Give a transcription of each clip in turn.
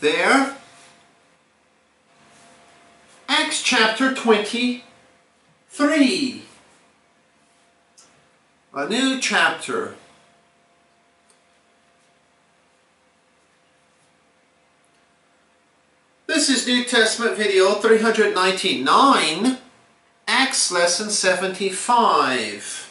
there. Acts chapter 23. A new chapter. This is New Testament video 399, Acts lesson 75.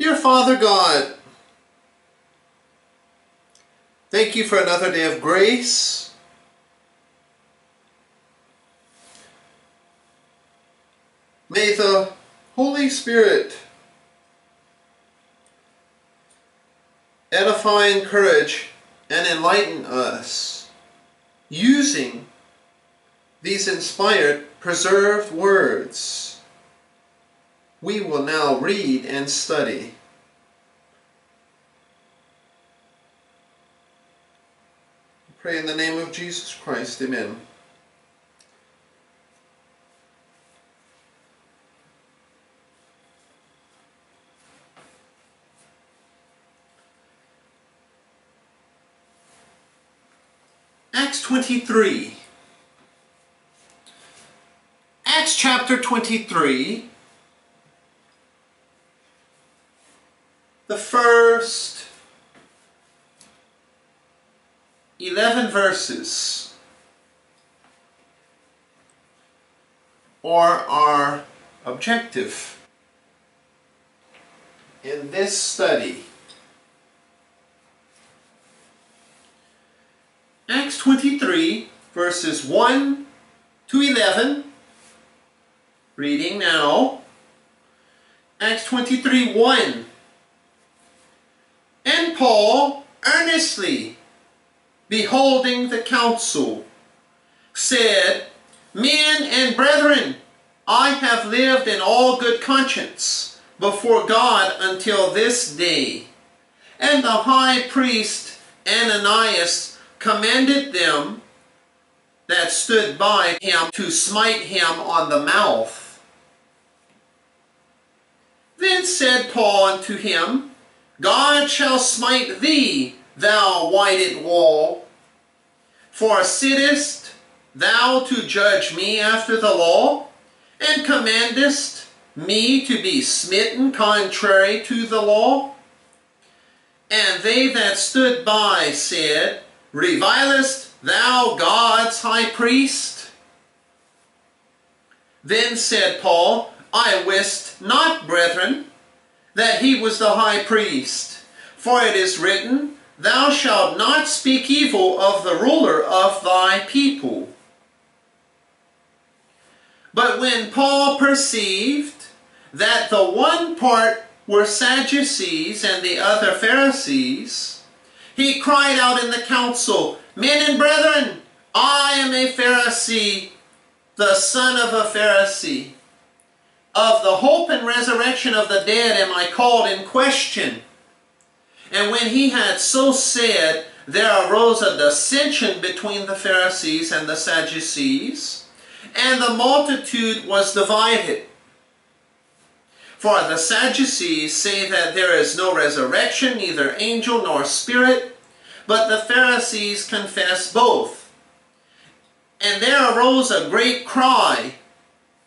Dear Father God, thank you for another day of grace. May the Holy Spirit edify, encourage, and enlighten us using these inspired, preserved words. We will now read and study. Pray in the name of Jesus Christ. Amen. Acts 23. Acts chapter 23. The first 11 verses or our objective in this study. Acts 23 verses 1 to 11 reading now Acts 23 1 And Paul earnestly beholding the council, said, Men and brethren, I have lived in all good conscience before God until this day. And the high priest Ananias commanded them that stood by him to smite him on the mouth. Then said Paul unto him, God shall smite thee, thou whited wall. For sittest thou to judge me after the law, and commandest me to be smitten contrary to the law? And they that stood by said, Revilest thou God's high priest? Then said Paul, I wist not, brethren, that he was the high priest. For it is written, Thou shalt not speak evil of the ruler of thy people. But when Paul perceived that the one part were Sadducees and the other Pharisees, he cried out in the council, Men and brethren, I am a Pharisee, the son of a Pharisee. Of the hope and resurrection of the dead am I called in question. And when he had so said, there arose a dissension between the Pharisees and the Sadducees, and the multitude was divided. For the Sadducees say that there is no resurrection, neither angel nor spirit, but the Pharisees confess both. And there arose a great cry,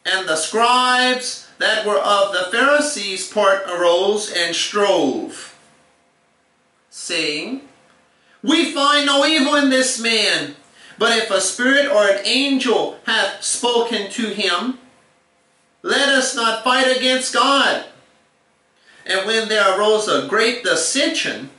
and the scribes that were of the Pharisees' part arose and strove, saying, We find no evil in this man, but if a spirit or an angel hath spoken to him, let us not fight against God. And when there arose a great dissension,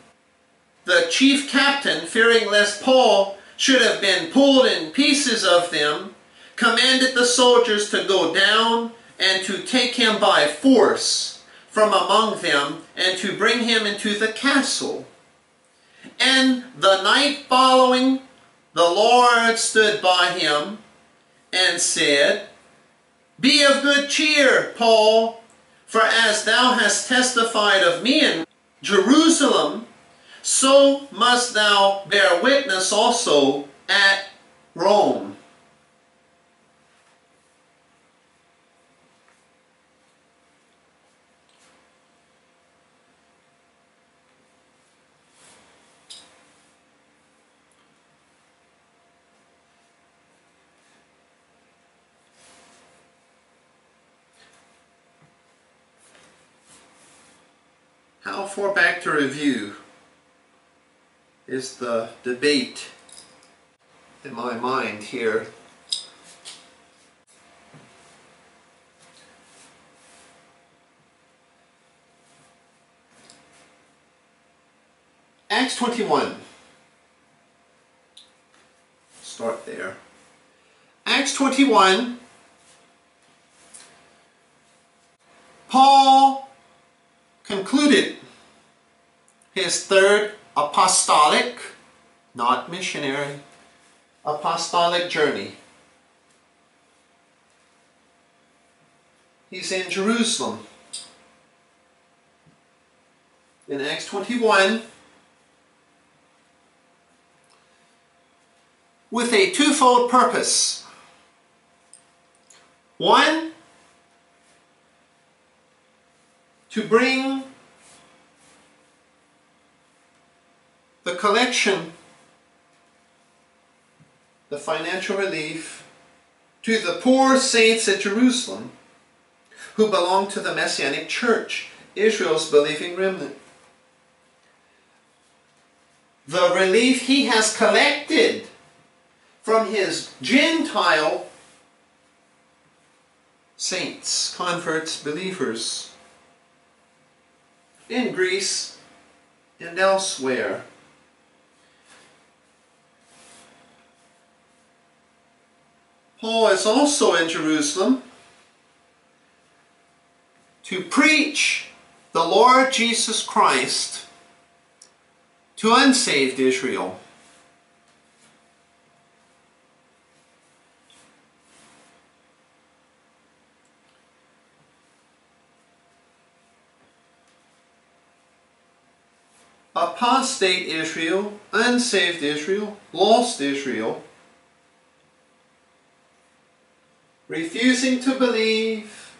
the chief captain, fearing lest Paul should have been pulled in pieces of them, commanded the soldiers to go down and to take him by force from among them and to bring him into the castle. And the night following, the Lord stood by him and said, Be of good cheer, Paul, for as thou hast testified of me in Jerusalem, so must thou bear witness also at Rome. How far back to review is the debate in my mind here. Acts 21. Start there. Acts 21. Paul concluded his third apostolic, not missionary, apostolic journey. He's in Jerusalem. In Acts 21, with a twofold purpose. One, to bring the collection, the financial relief, to the poor saints at Jerusalem who belong to the Messianic Church, Israel's believing remnant. The relief he has collected from his Gentile saints, converts, believers in Greece and elsewhere. Paul is also in Jerusalem to preach the Lord Jesus Christ to unsaved Israel. Apostate Israel, unsaved Israel, lost Israel, refusing to believe,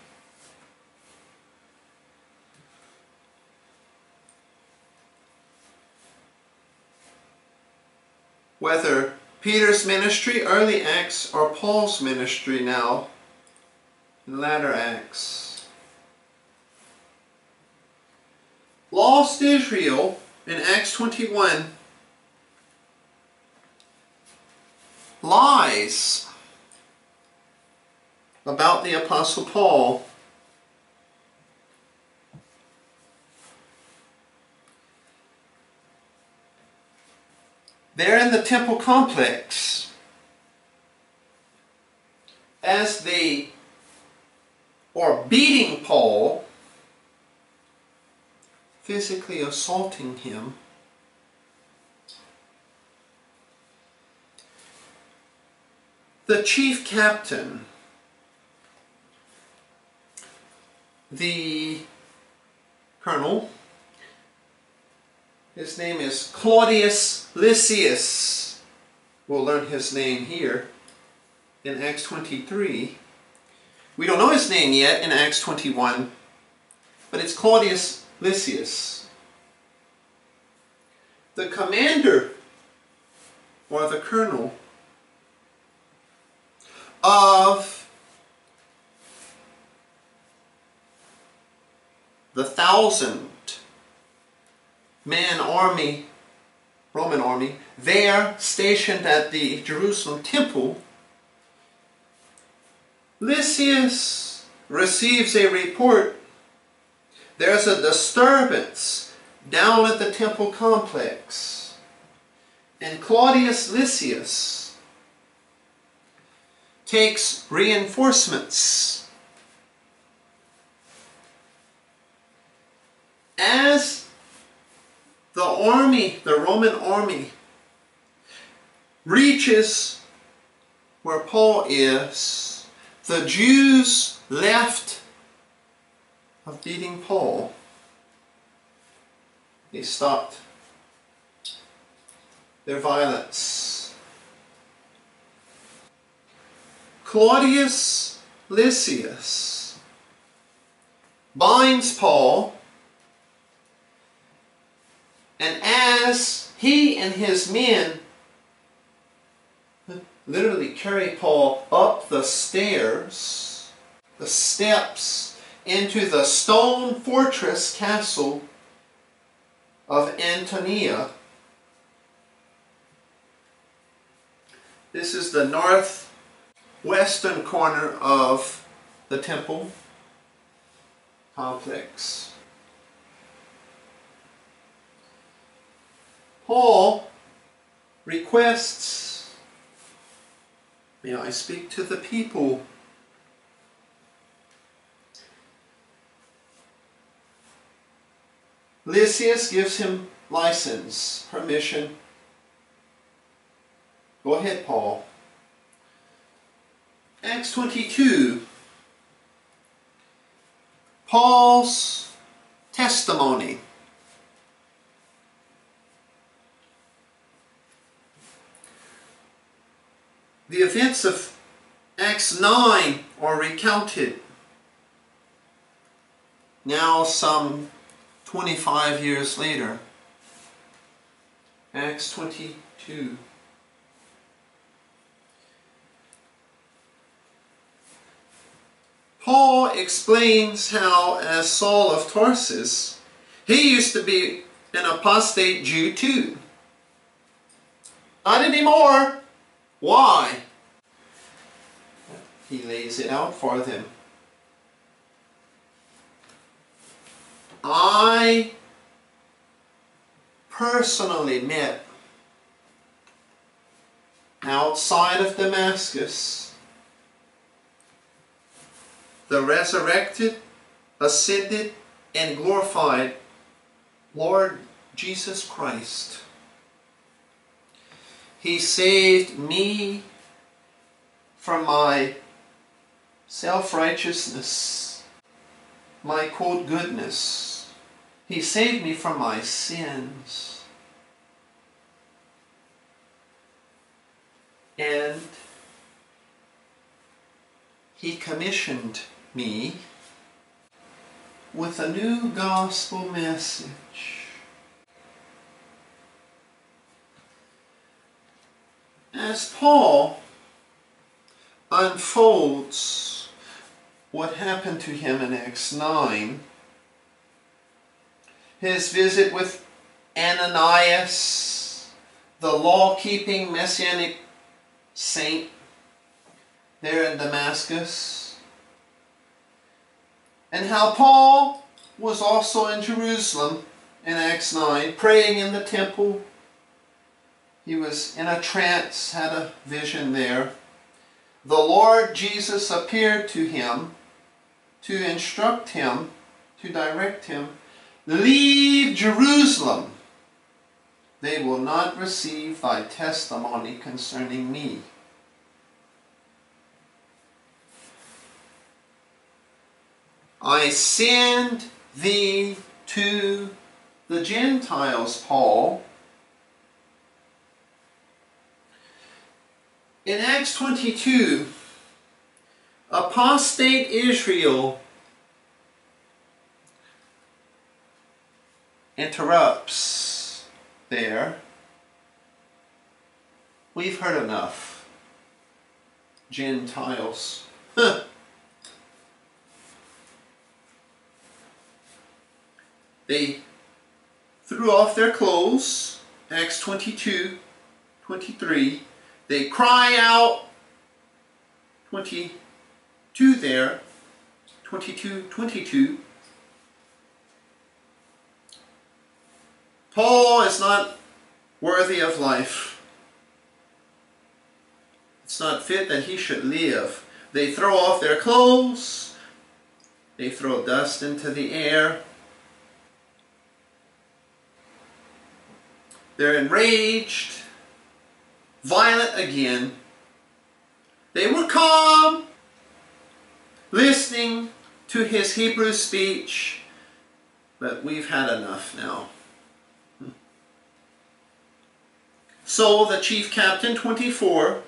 whether Peter's ministry, early Acts, or Paul's ministry now, latter Acts. Lost Israel in Acts 21 lies about the Apostle Paul. They're in the temple complex as they are beating Paul physically assaulting him. The chief captain, the colonel, his name is Claudius Lysias. We'll learn his name here in Acts 23. We don't know his name yet in Acts 21, but it's Claudius Lysias. The commander or the colonel of the thousand man army, Roman army, there stationed at the Jerusalem temple, Lysias receives a report there's a disturbance down at the temple complex. And Claudius Lysias takes reinforcements. As the army, the Roman army, reaches where Paul is, the Jews left of beating Paul, they stopped their violence. Claudius Lysias binds Paul, and as he and his men literally carry Paul up the stairs, the steps, into the stone fortress castle of Antonia. This is the northwestern corner of the temple complex. Paul requests, May I speak to the people? Lysias gives him license, permission. Go ahead, Paul. Acts 22. Paul's testimony. The events of Acts 9 are recounted. Now some 25 years later. Acts 22. Paul explains how, as Saul of Tarsus, he used to be an apostate Jew too. Not anymore. Why? He lays it out for them. I personally met outside of Damascus the resurrected, ascended, and glorified Lord Jesus Christ. He saved me from my self-righteousness, my quote goodness. He saved me from my sins. And he commissioned me with a new gospel message. As Paul unfolds what happened to him in Acts 9, his visit with Ananias, the law-keeping messianic saint there in Damascus, and how Paul was also in Jerusalem in Acts 9, praying in the temple. He was in a trance, had a vision there. The Lord Jesus appeared to him to instruct him, to direct him, Leave Jerusalem. They will not receive thy testimony concerning me. I send thee to the Gentiles, Paul. In Acts 22, apostate Israel interrupts there. We've heard enough. Gentiles. They threw off their clothes, Acts 22, 23. They cry out, 22 there, 22, 22. Paul is not worthy of life. It's not fit that he should live. They throw off their clothes. They throw dust into the air. They're enraged, violent again. They were calm, listening to his Hebrew speech, but we've had enough now. So the chief captain, 24,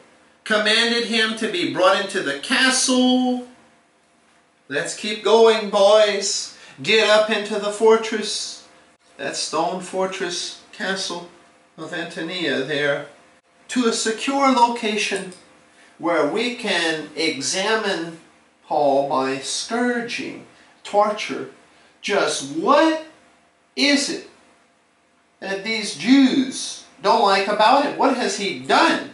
commanded him to be brought into the castle. Let's keep going, boys. Get up into the fortress. That stone fortress castle of Antonia there. To a secure location where we can examine Paul by scourging, torture. Just what is it that these Jews don't like about him? What has he done?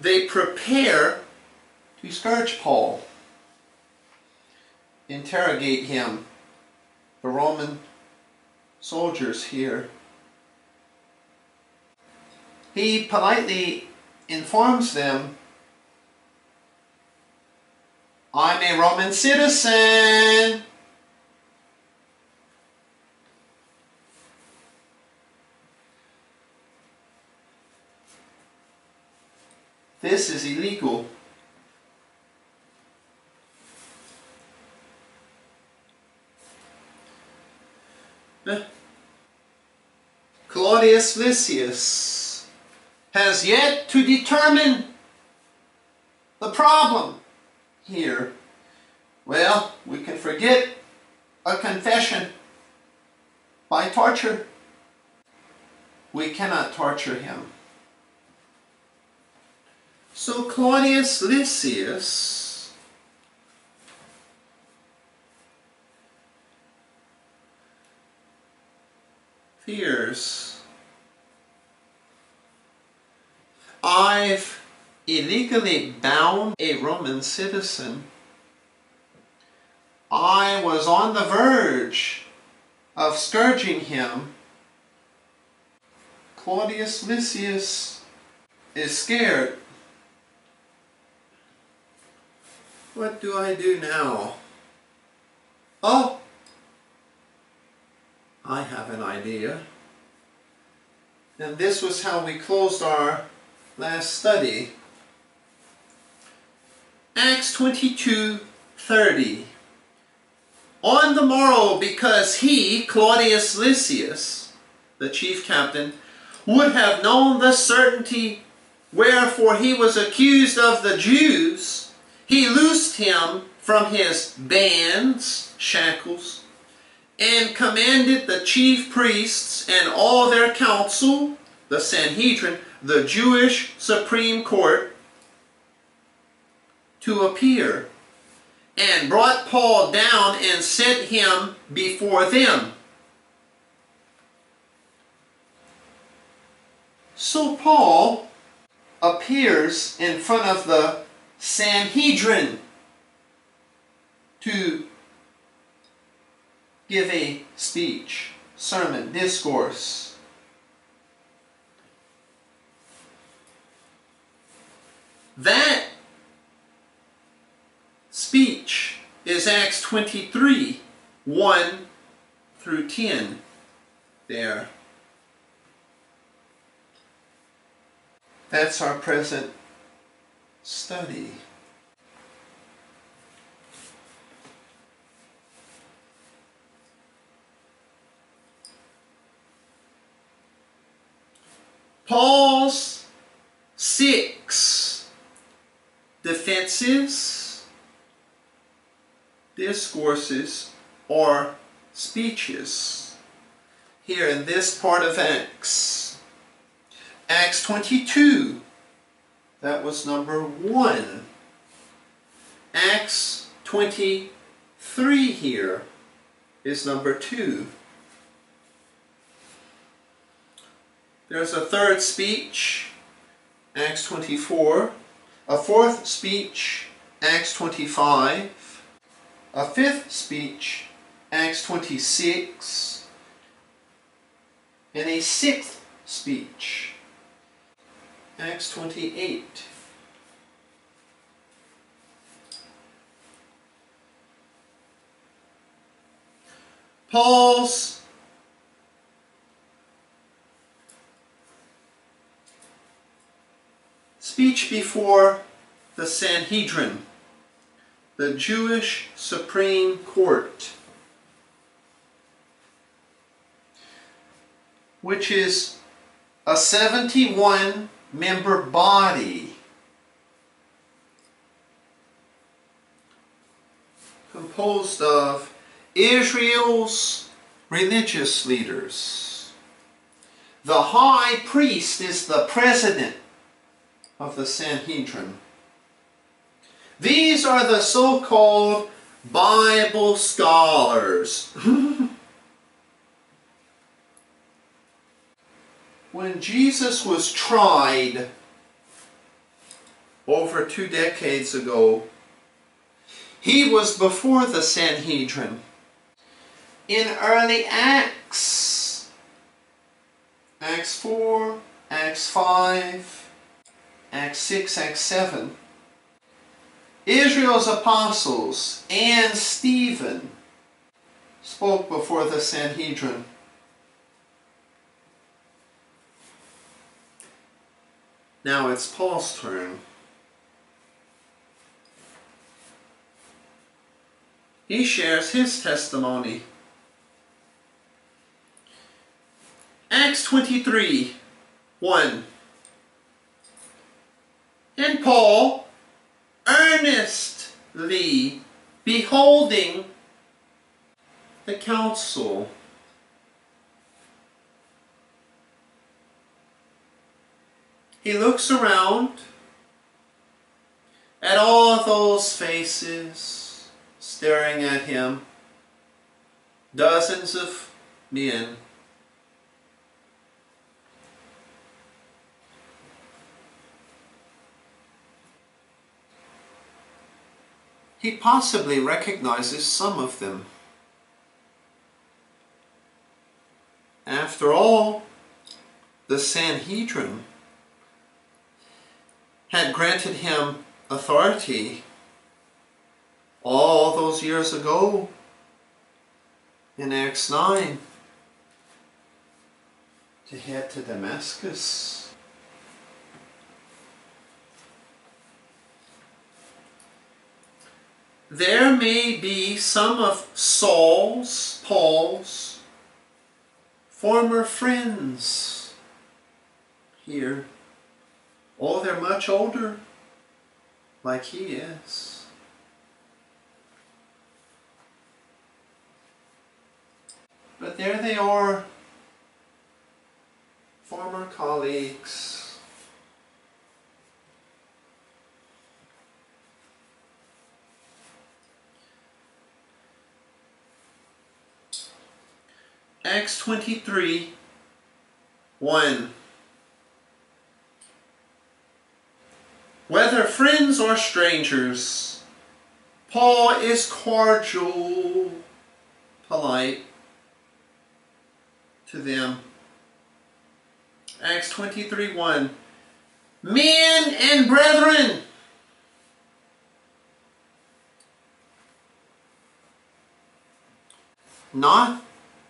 They prepare to scourge Paul, interrogate him. The Roman soldiers here. He politely informs them, I'm a Roman citizen. This is illegal. Claudius Lysias has yet to determine the problem here. Well, we can forget a confession by torture. We cannot torture him. So Claudius Lysias fears I've illegally bound a Roman citizen. I was on the verge of scourging him. Claudius Lysias is scared What do I do now? Oh! I have an idea. And this was how we closed our last study. Acts 22, 30. On the morrow, because he, Claudius Lysias, the chief captain, would have known the certainty wherefore he was accused of the Jews, he loosed him from his bands, shackles, and commanded the chief priests and all their council, the Sanhedrin, the Jewish Supreme Court, to appear, and brought Paul down and set him before them. So Paul appears in front of the Sanhedrin to give a speech, sermon, discourse. That speech is Acts 23, 1 through 10 there. That's our present study. Paul's six defenses, discourses, or speeches here in this part of Acts. Acts 22 that was number one. Acts 23 here is number two. There's a third speech, Acts 24. A fourth speech, Acts 25. A fifth speech, Acts 26. And a sixth speech, Acts 28. Paul's speech before the Sanhedrin, the Jewish Supreme Court, which is a 71 member body composed of Israel's religious leaders. The high priest is the president of the Sanhedrin. These are the so-called Bible scholars. when Jesus was tried over two decades ago, he was before the Sanhedrin. In early Acts, Acts 4, Acts 5, Acts 6, Acts 7, Israel's apostles and Stephen spoke before the Sanhedrin. Now it's Paul's turn. He shares his testimony. Acts 23 1. And Paul, earnestly beholding the council, he looks around at all those faces staring at him, dozens of men. He possibly recognizes some of them. After all, the Sanhedrin had granted him authority all those years ago in Acts 9 to head to Damascus. There may be some of Saul's, Paul's, former friends here. Oh, they're much older, like he is. But there they are, former colleagues. Acts 23, 1. Whether friends or strangers, Paul is cordial, polite to them. Acts 23 1. Men and brethren, not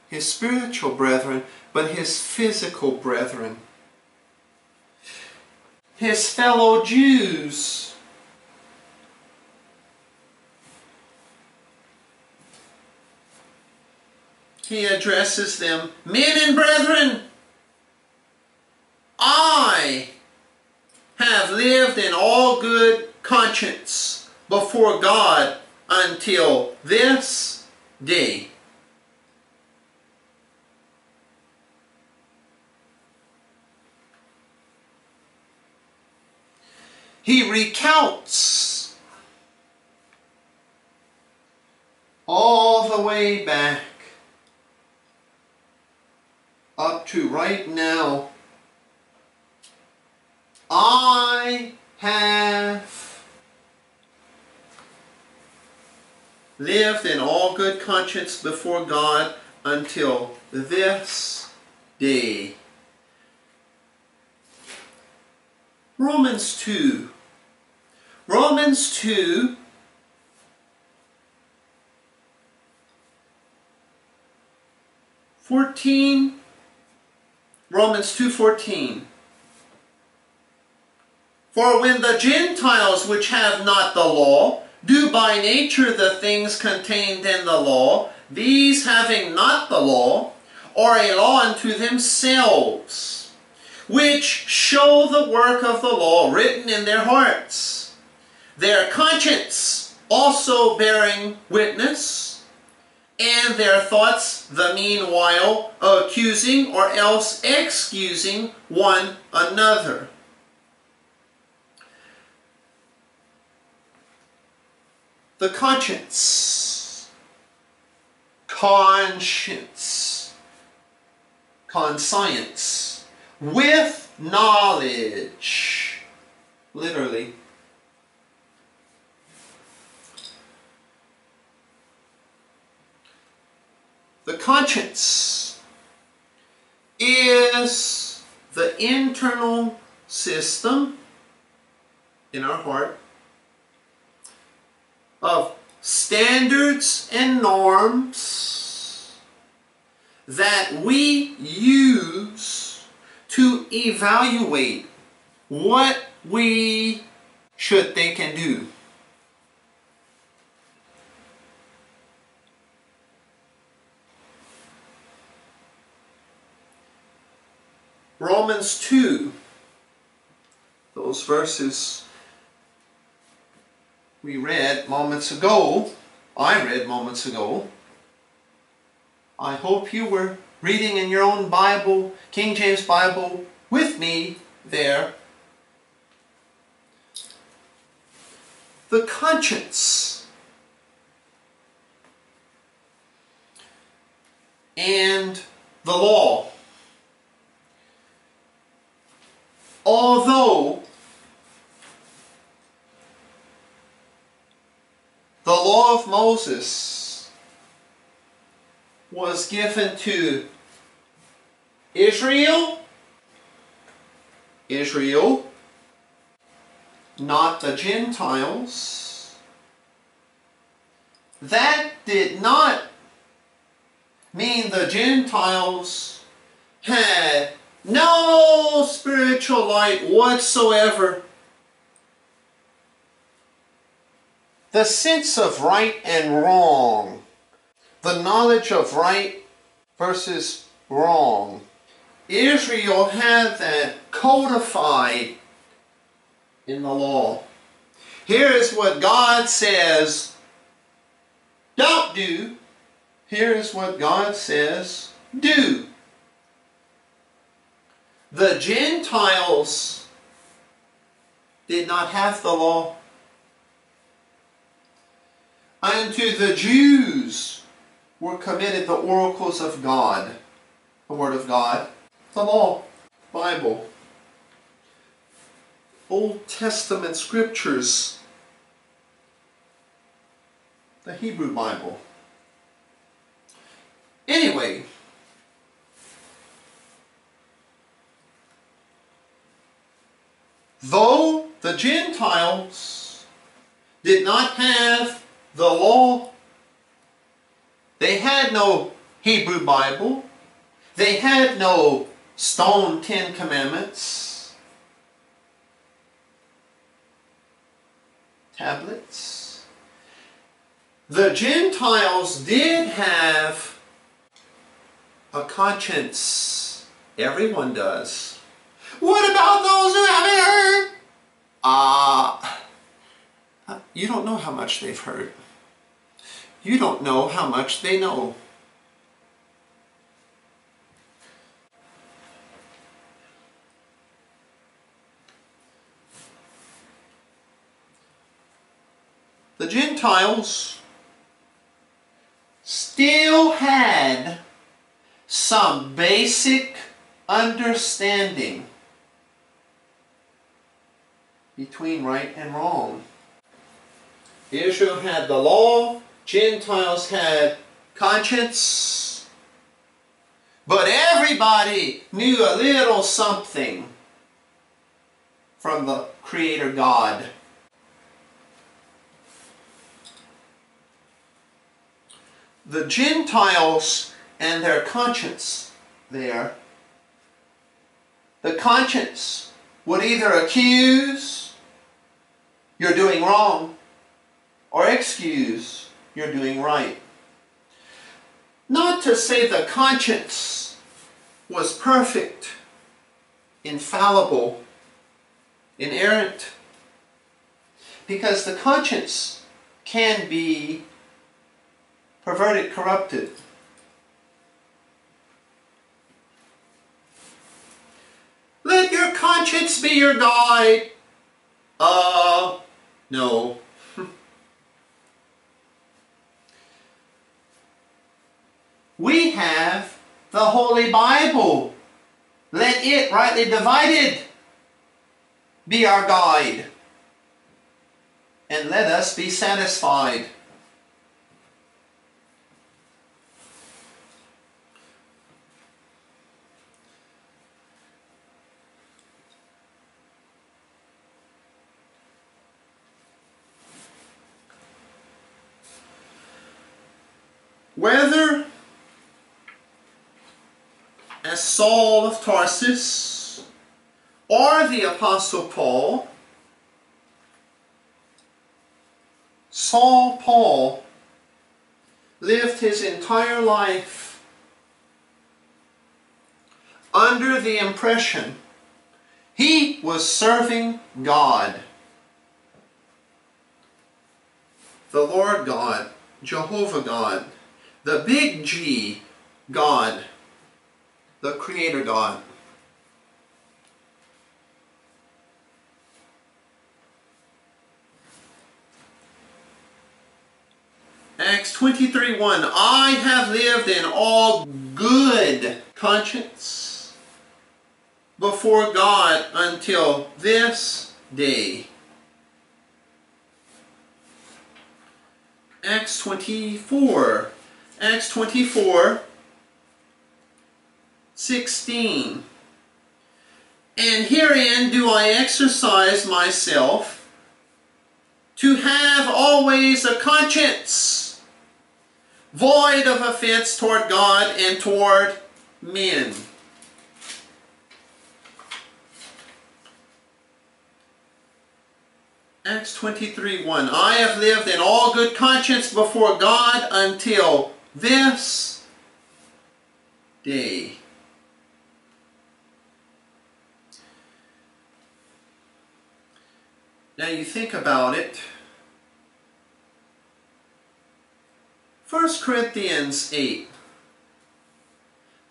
his spiritual brethren, but his physical brethren, his fellow Jews. He addresses them, men and brethren, I have lived in all good conscience before God until this day. He recounts all the way back up to right now. I have lived in all good conscience before God until this day. Romans 2. Romans 2 14 Romans 2:14 For when the Gentiles which have not the law do by nature the things contained in the law these having not the law are a law unto themselves which show the work of the law written in their hearts, their conscience also bearing witness, and their thoughts the meanwhile accusing or else excusing one another. The conscience. Conscience. Conscience. With knowledge. Literally. The conscience is the internal system in our heart of standards and norms that we use to evaluate what we should think and do. Romans 2, those verses we read moments ago, I read moments ago. I hope you were reading in your own Bible, King James Bible, with me there. The conscience and the law. Although the law of Moses was given to Israel, Israel, not the Gentiles. That did not mean the Gentiles had no spiritual light whatsoever. The sense of right and wrong, the knowledge of right versus wrong. Israel had that codified in the law. Here is what God says don't do. Here is what God says do. The Gentiles did not have the law. Unto the Jews were committed the oracles of God, the Word of God, the law, Bible, Old Testament scriptures, the Hebrew Bible. Anyway, though the Gentiles did not have the law, they had no Hebrew Bible, they had no stone Ten Commandments, tablets. The Gentiles did have a conscience. Everyone does. What about those who haven't heard? Ah, uh, you don't know how much they've heard. You don't know how much they know. The Gentiles still had some basic understanding between right and wrong. Israel had the law, Gentiles had conscience, but everybody knew a little something from the Creator God. The Gentiles and their conscience there, the conscience would either accuse you're doing wrong or excuse you're doing right. Not to say the conscience was perfect. infallible, inerrant. Because the conscience can be perverted, corrupted. Let your conscience be your guide. Uh, no. we have the Holy Bible. Let it, rightly divided, be our guide. And let us be satisfied. Whether as Saul of Tarsus or the Apostle Paul, Saul Paul lived his entire life under the impression he was serving God. The Lord God, Jehovah God, the big G, God, the Creator God. Acts 23 1 I have lived in all good conscience before God until this day. Acts 24 Acts 24 16. And herein do I exercise myself to have always a conscience void of offense toward God and toward men. Acts 23 1. I have lived in all good conscience before God until this day. Now you think about it. 1 Corinthians 8.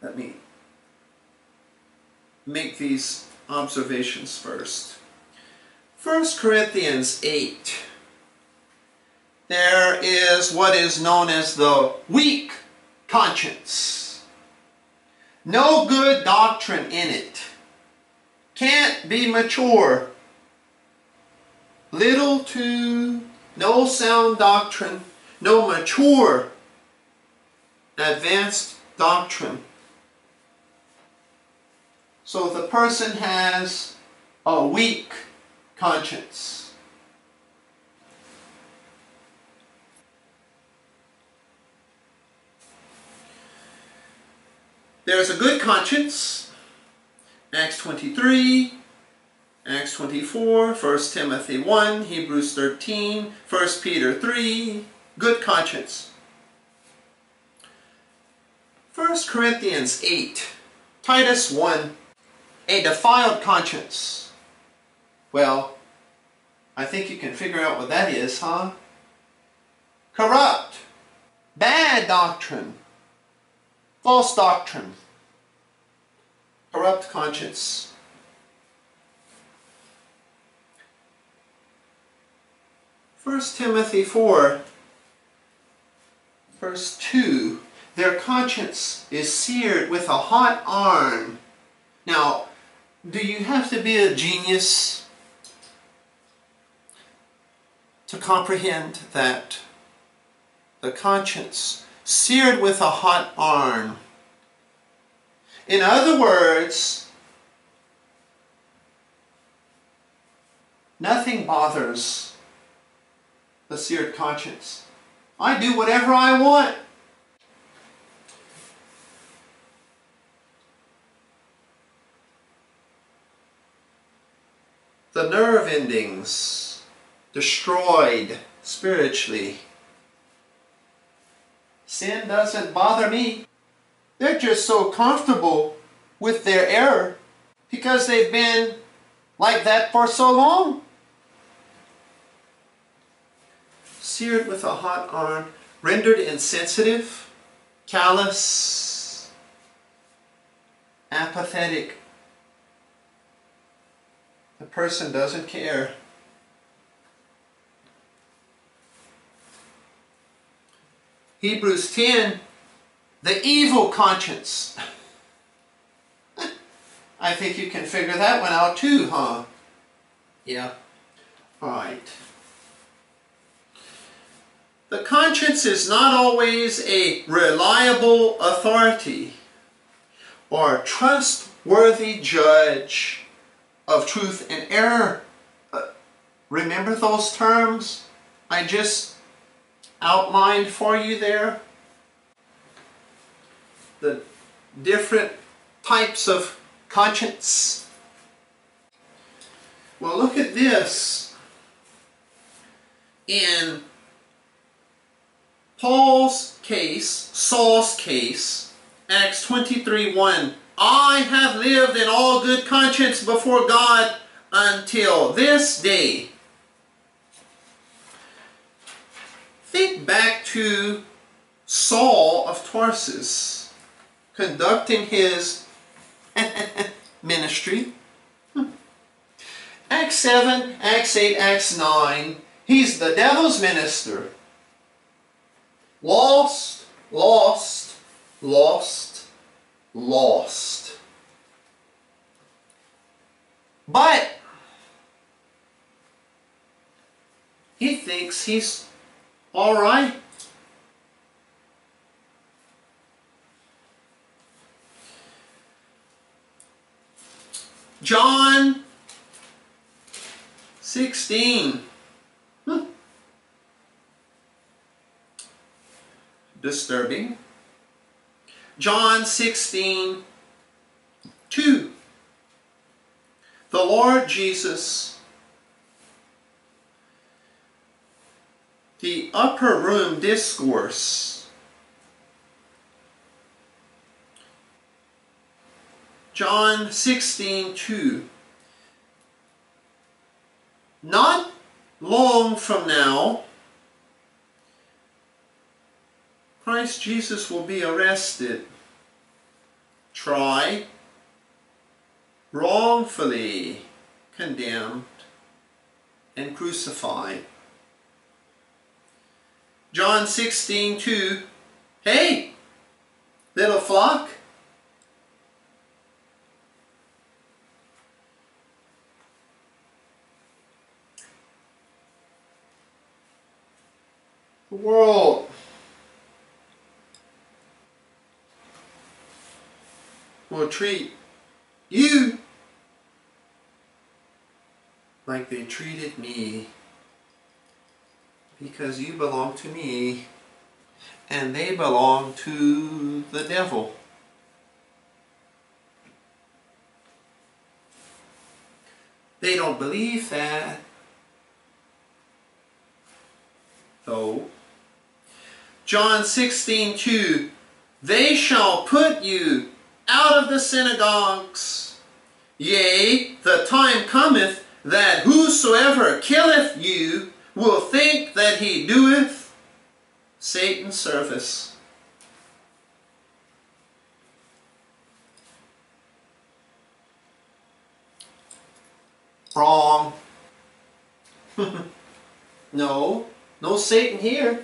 Let me make these observations first. 1 Corinthians 8. There is what is known as the weak conscience. No good doctrine in it. Can't be mature. Little to no sound doctrine. No mature advanced doctrine. So the person has a weak conscience. There's a good conscience, Acts 23, Acts 24, 1 Timothy 1, Hebrews 13, 1 Peter 3, good conscience. 1 Corinthians 8, Titus 1, a defiled conscience. Well, I think you can figure out what that is, huh? Corrupt, bad doctrine, false doctrine, corrupt conscience. First Timothy 4, verse 2, their conscience is seared with a hot iron. Now, do you have to be a genius to comprehend that the conscience seared with a hot iron? In other words, nothing bothers the seared conscience. I do whatever I want. The nerve endings destroyed spiritually. Sin doesn't bother me. They're just so comfortable with their error. Because they've been like that for so long. Seared with a hot iron, rendered insensitive, callous, apathetic. The person doesn't care. Hebrews 10, the evil conscience. I think you can figure that one out too, huh? Yeah. All right. The conscience is not always a reliable authority or trustworthy judge of truth and error. Uh, remember those terms I just outlined for you there? The different types of conscience. Well, look at this in Paul's case, Saul's case, Acts 23 1. I have lived in all good conscience before God until this day. Think back to Saul of Tarsus conducting his ministry. Hmm. Acts 7, Acts 8, Acts 9. He's the devil's minister. Lost, lost, lost, lost. But he thinks he's all right. John 16. Disturbing. John 16, 2. The Lord Jesus, the upper room discourse, John 16, 2. Not long from now, Christ Jesus will be arrested, tried, wrongfully condemned, and crucified. John 16, 2. Hey, little flock, the world will treat you like they treated me because you belong to me and they belong to the devil. They don't believe that. Though. John 16, 2. They shall put you out of the synagogues. Yea, the time cometh that whosoever killeth you will think that he doeth Satan's service. Wrong. no, no Satan here.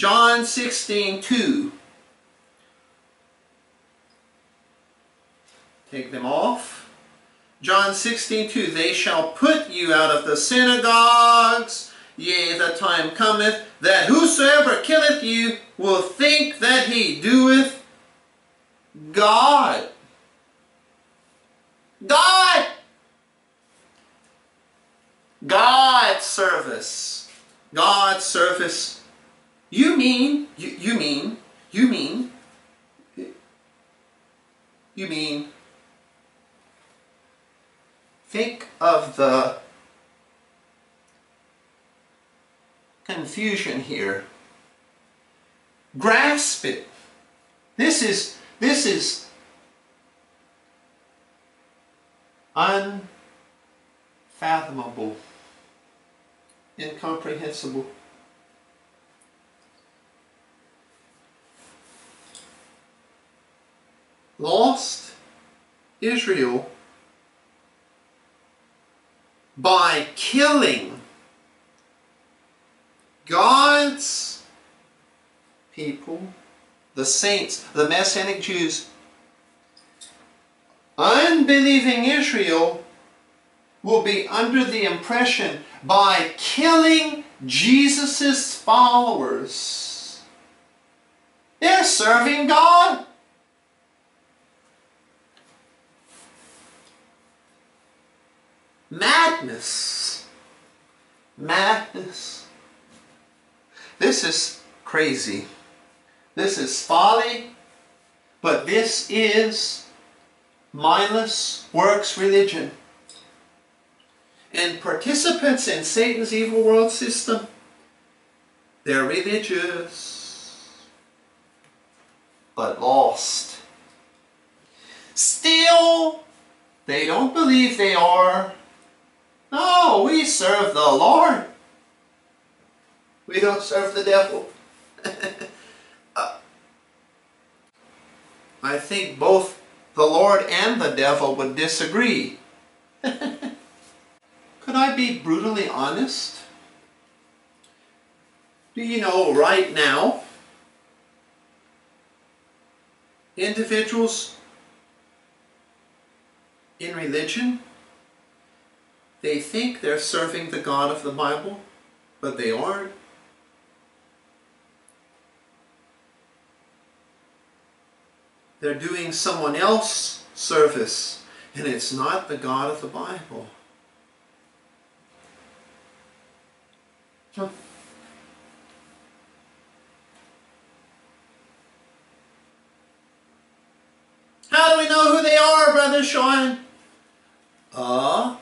John 16, 2. Take them off. John 16, 2. They shall put you out of the synagogues. Yea, the time cometh that whosoever killeth you will think that he doeth God. God! God's service. God's service. You mean, you, you mean, you mean, you mean, think of the confusion here. Grasp it. This is, this is unfathomable, incomprehensible. Lost Israel by killing God's people, the saints, the Messianic Jews, unbelieving Israel will be under the impression by killing Jesus' followers. They're serving God. Madness. Madness. This is crazy. This is folly, but this is mindless works religion. And participants in Satan's evil world system, they're religious, but lost. Still, they don't believe they are. No, we serve the Lord. We don't serve the devil. uh, I think both the Lord and the devil would disagree. Could I be brutally honest? Do you know right now, individuals in religion, they think they're serving the God of the Bible, but they aren't. They're doing someone else service, and it's not the God of the Bible. Huh. How do we know who they are, Brother Shawn? Uh,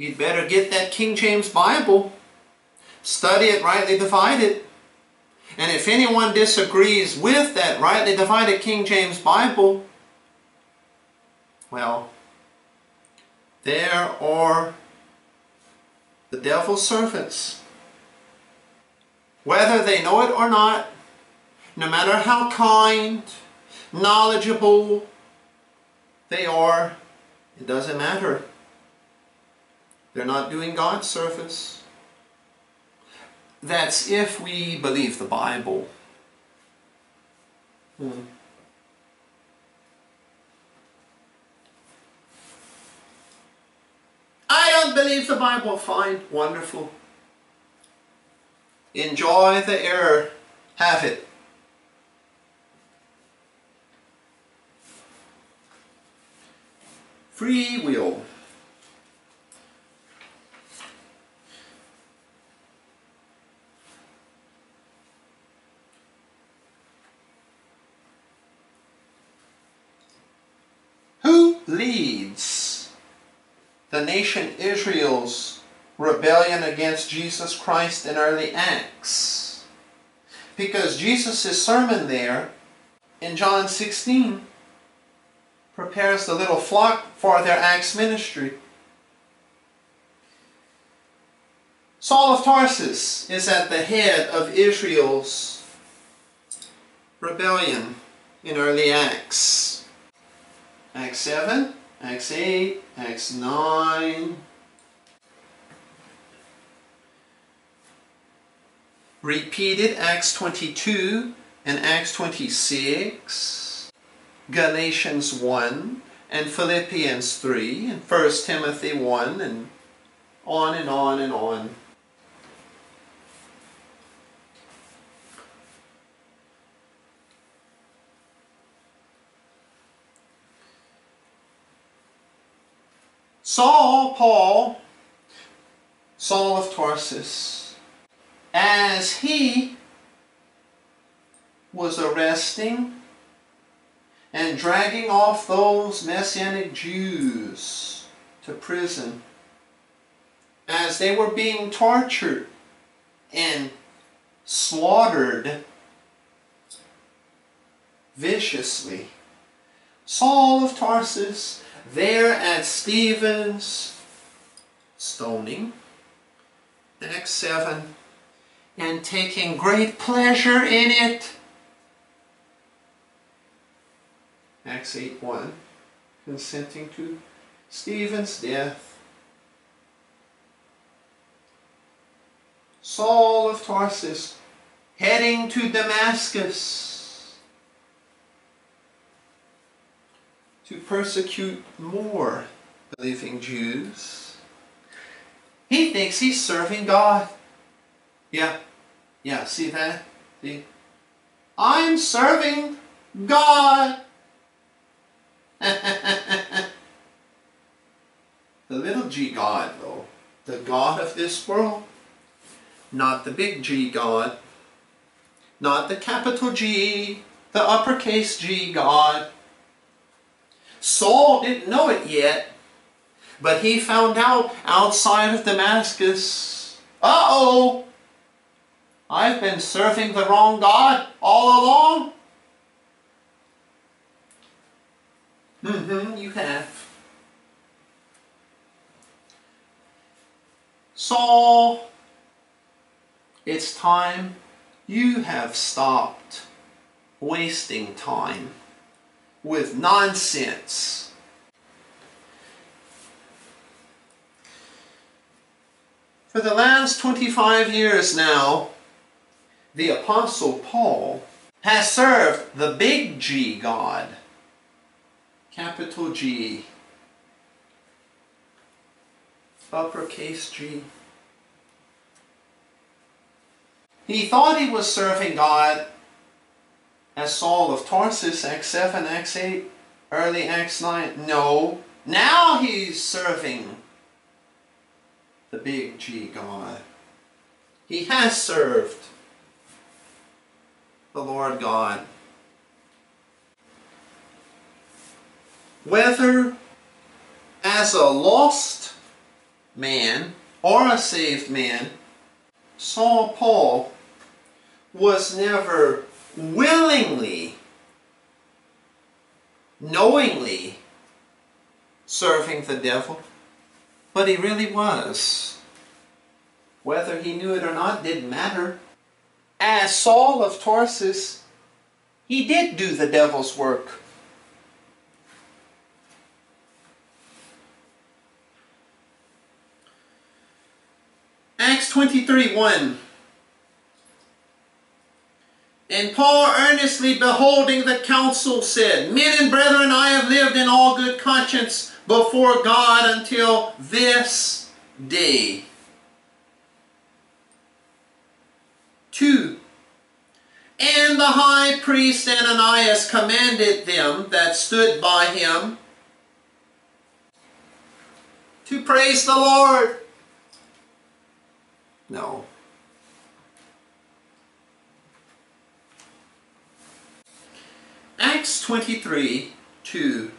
you'd better get that King James Bible. Study it, rightly divide it. And if anyone disagrees with that rightly divided King James Bible, well, there are the devil's servants. Whether they know it or not, no matter how kind, knowledgeable they are, it doesn't matter. They're not doing God's service. That's if we believe the Bible. Hmm. I don't believe the Bible. Fine, wonderful. Enjoy the error. Have it. Free will. Leads the nation Israel's rebellion against Jesus Christ in early Acts. Because Jesus' sermon there in John 16 prepares the little flock for their Acts ministry. Saul of Tarsus is at the head of Israel's rebellion in early Acts. Acts 7, Acts 8, Acts 9. Repeated Acts 22 and Acts 26, Galatians 1 and Philippians 3 and 1 Timothy 1 and on and on and on. Saul, Paul, Saul of Tarsus, as he was arresting and dragging off those Messianic Jews to prison, as they were being tortured and slaughtered viciously. Saul of Tarsus there at Stephen's stoning, Acts 7, and taking great pleasure in it. Acts 8 1, consenting to Stephen's death. Saul of Tarsus heading to Damascus to persecute more believing Jews. He thinks he's serving God. Yeah, yeah, see that? See? I'm serving God. the little g God, though, the God of this world, not the big G God, not the capital G, the uppercase G God. Saul didn't know it yet, but he found out outside of Damascus. Uh-oh! I've been serving the wrong God all along. Mm-hmm, you have. Saul, it's time you have stopped wasting time with nonsense. For the last 25 years now, the Apostle Paul has served the big G God, capital G, uppercase G. He thought he was serving God as Saul of Tarsus, Acts 7, Acts 8, early Acts 9. No, now he's serving the big G God. He has served the Lord God. Whether as a lost man or a saved man, Saul Paul was never willingly, knowingly serving the devil, but he really was. Whether he knew it or not didn't matter. As Saul of Tarsus, he did do the devil's work. Acts 23 1 and Paul, earnestly beholding the council, said, Men and brethren, I have lived in all good conscience before God until this day. 2. And the high priest Ananias commanded them that stood by him to praise the Lord. No. Acts 23, 2.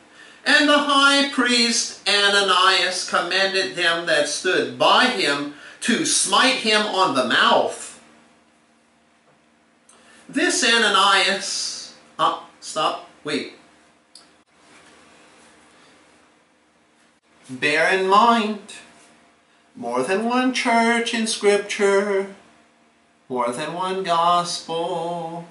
And the high priest Ananias commanded them that stood by him to smite him on the mouth. This Ananias, ah, stop, wait. Bear in mind, more than one church in Scripture, more than one gospel,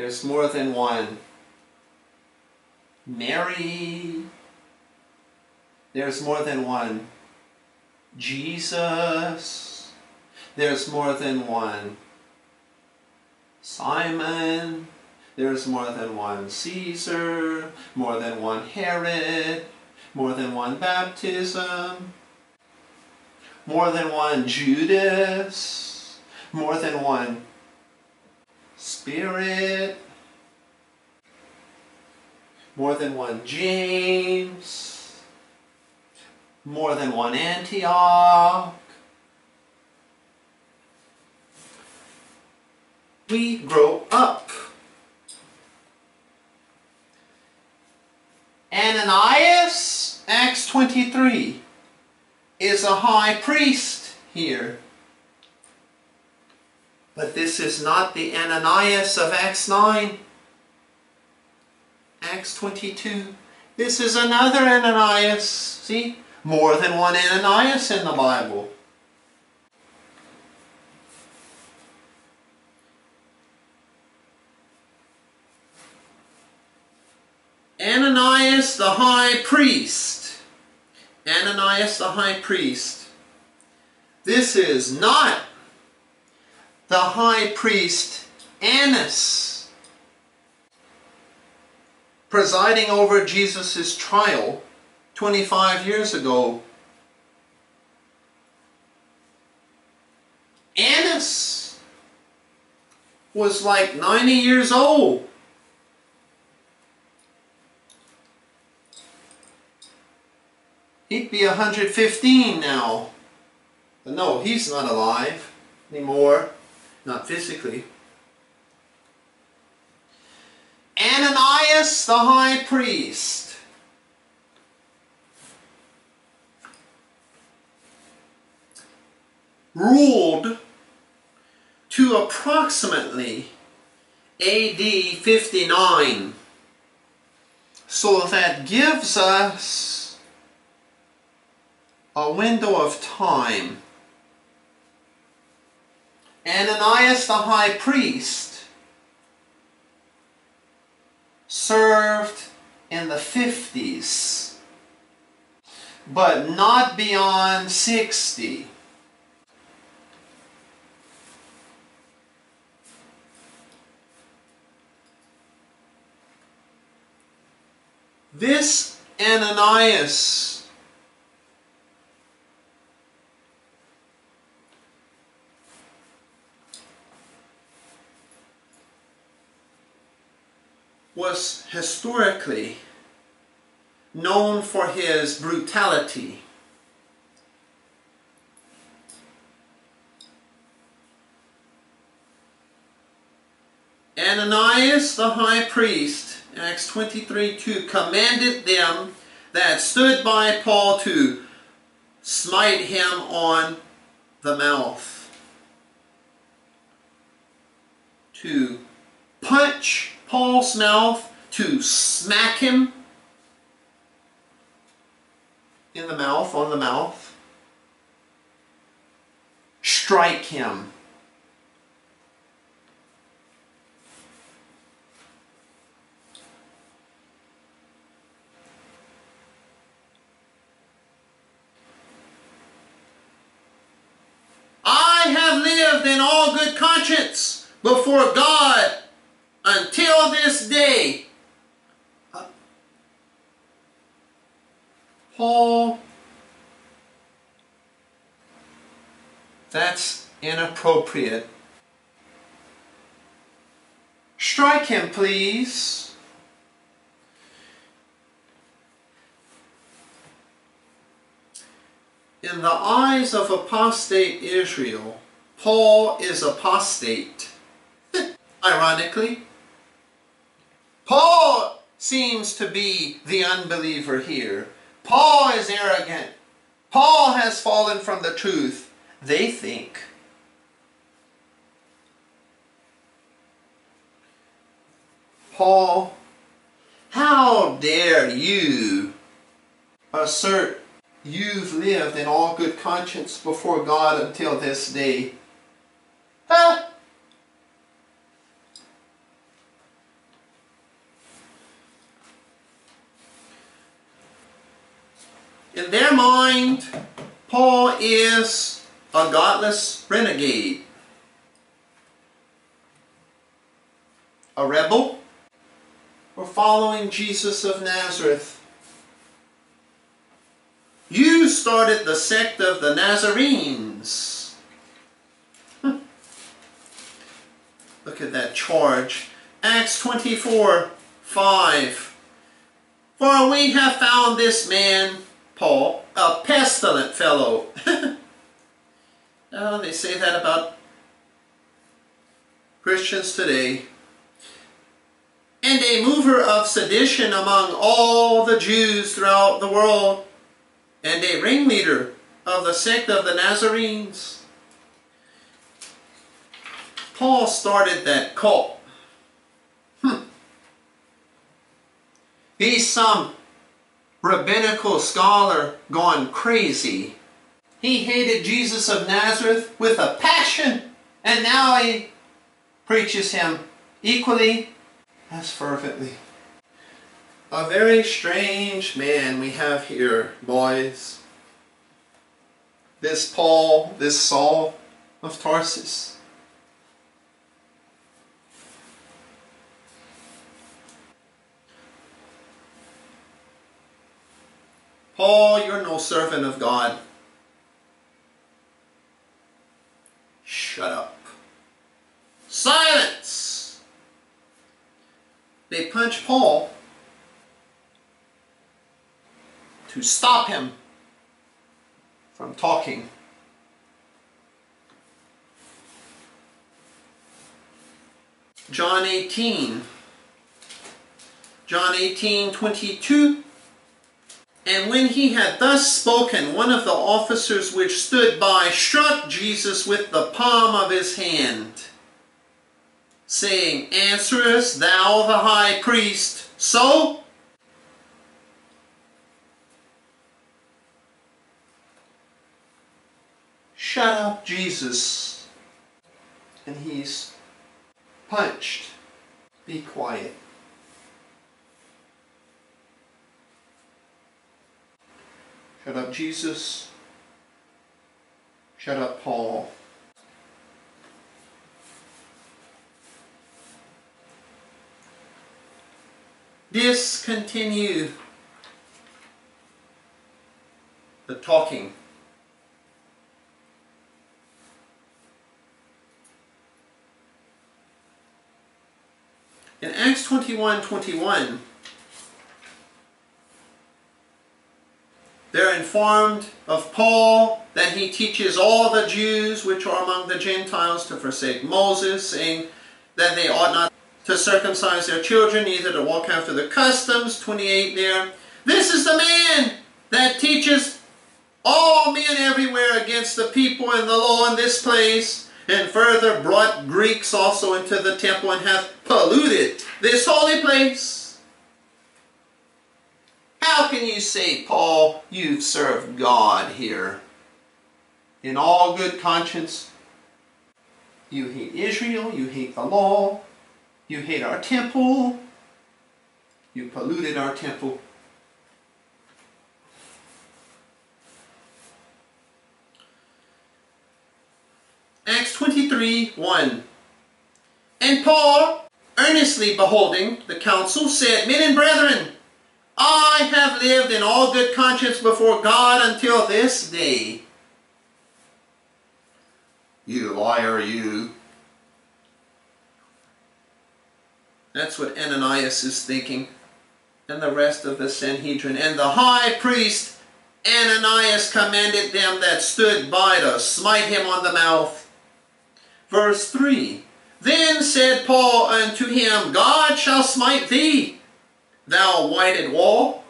There's more than one. Mary. There's more than one. Jesus. There's more than one. Simon. There's more than one Caesar, more than one Herod, more than one baptism, more than one Judas, more than one Spirit, more than one James, more than one Antioch. We grow up. Ananias, Acts 23, is a high priest here. But this is not the Ananias of Acts 9. Acts 22. This is another Ananias. See? More than one Ananias in the Bible. Ananias the high priest. Ananias the high priest. This is not the high priest Annas presiding over Jesus' trial 25 years ago. Annas was like 90 years old He'd be 115 now. But no, he's not alive anymore. Not physically. Ananias the high priest. Ruled to approximately AD 59. So that gives us a window of time. Ananias the high priest served in the 50s, but not beyond 60. This Ananias was historically known for his brutality. Ananias the high priest, Acts 23 2, commanded them that stood by Paul to smite him on the mouth. To punch Paul's mouth to smack him in the mouth, on the mouth, strike him. I have lived in all good conscience before God until this day, Paul, that's inappropriate. Strike him, please. In the eyes of apostate Israel, Paul is apostate. Ironically, Paul seems to be the unbeliever here. Paul is arrogant. Paul has fallen from the truth. They think. Paul, how dare you assert you've lived in all good conscience before God until this day? Huh? In their mind, Paul is a godless renegade, a rebel, or following Jesus of Nazareth. You started the sect of the Nazarenes. Look at that charge. Acts 24, 5. For we have found this man Paul, a pestilent fellow. oh, they say that about Christians today. And a mover of sedition among all the Jews throughout the world, and a ringleader of the sect of the Nazarenes. Paul started that cult. Hmm. He's some rabbinical scholar gone crazy. He hated Jesus of Nazareth with a passion, and now he preaches him equally as fervently. A very strange man we have here, boys. This Paul, this Saul of Tarsus. Paul, you're no servant of God. Shut up. Silence! They punch Paul to stop him from talking. John 18. John 18, 22. And when he had thus spoken, one of the officers which stood by struck Jesus with the palm of his hand, saying, Answerest thou the high priest so? Shut up, Jesus. And he's punched. Be quiet. Shut up, Jesus. Shut up, Paul. Discontinue the talking. In Acts 21 21, they're informed of Paul that he teaches all the Jews which are among the Gentiles to forsake Moses, saying that they ought not to circumcise their children, neither to walk after the customs. 28 there. This is the man that teaches all men everywhere against the people and the law in this place and further brought Greeks also into the temple and hath polluted this holy place. How can you say, Paul, you've served God here? In all good conscience, you hate Israel, you hate the law, you hate our temple, you polluted our temple. Acts 23, 1. And Paul, earnestly beholding the council, said, Men and brethren, I have lived in all good conscience before God until this day. You liar, you. That's what Ananias is thinking, and the rest of the Sanhedrin. And the high priest Ananias commanded them that stood by to smite him on the mouth. Verse 3 Then said Paul unto him, God shall smite thee, thou whited wall.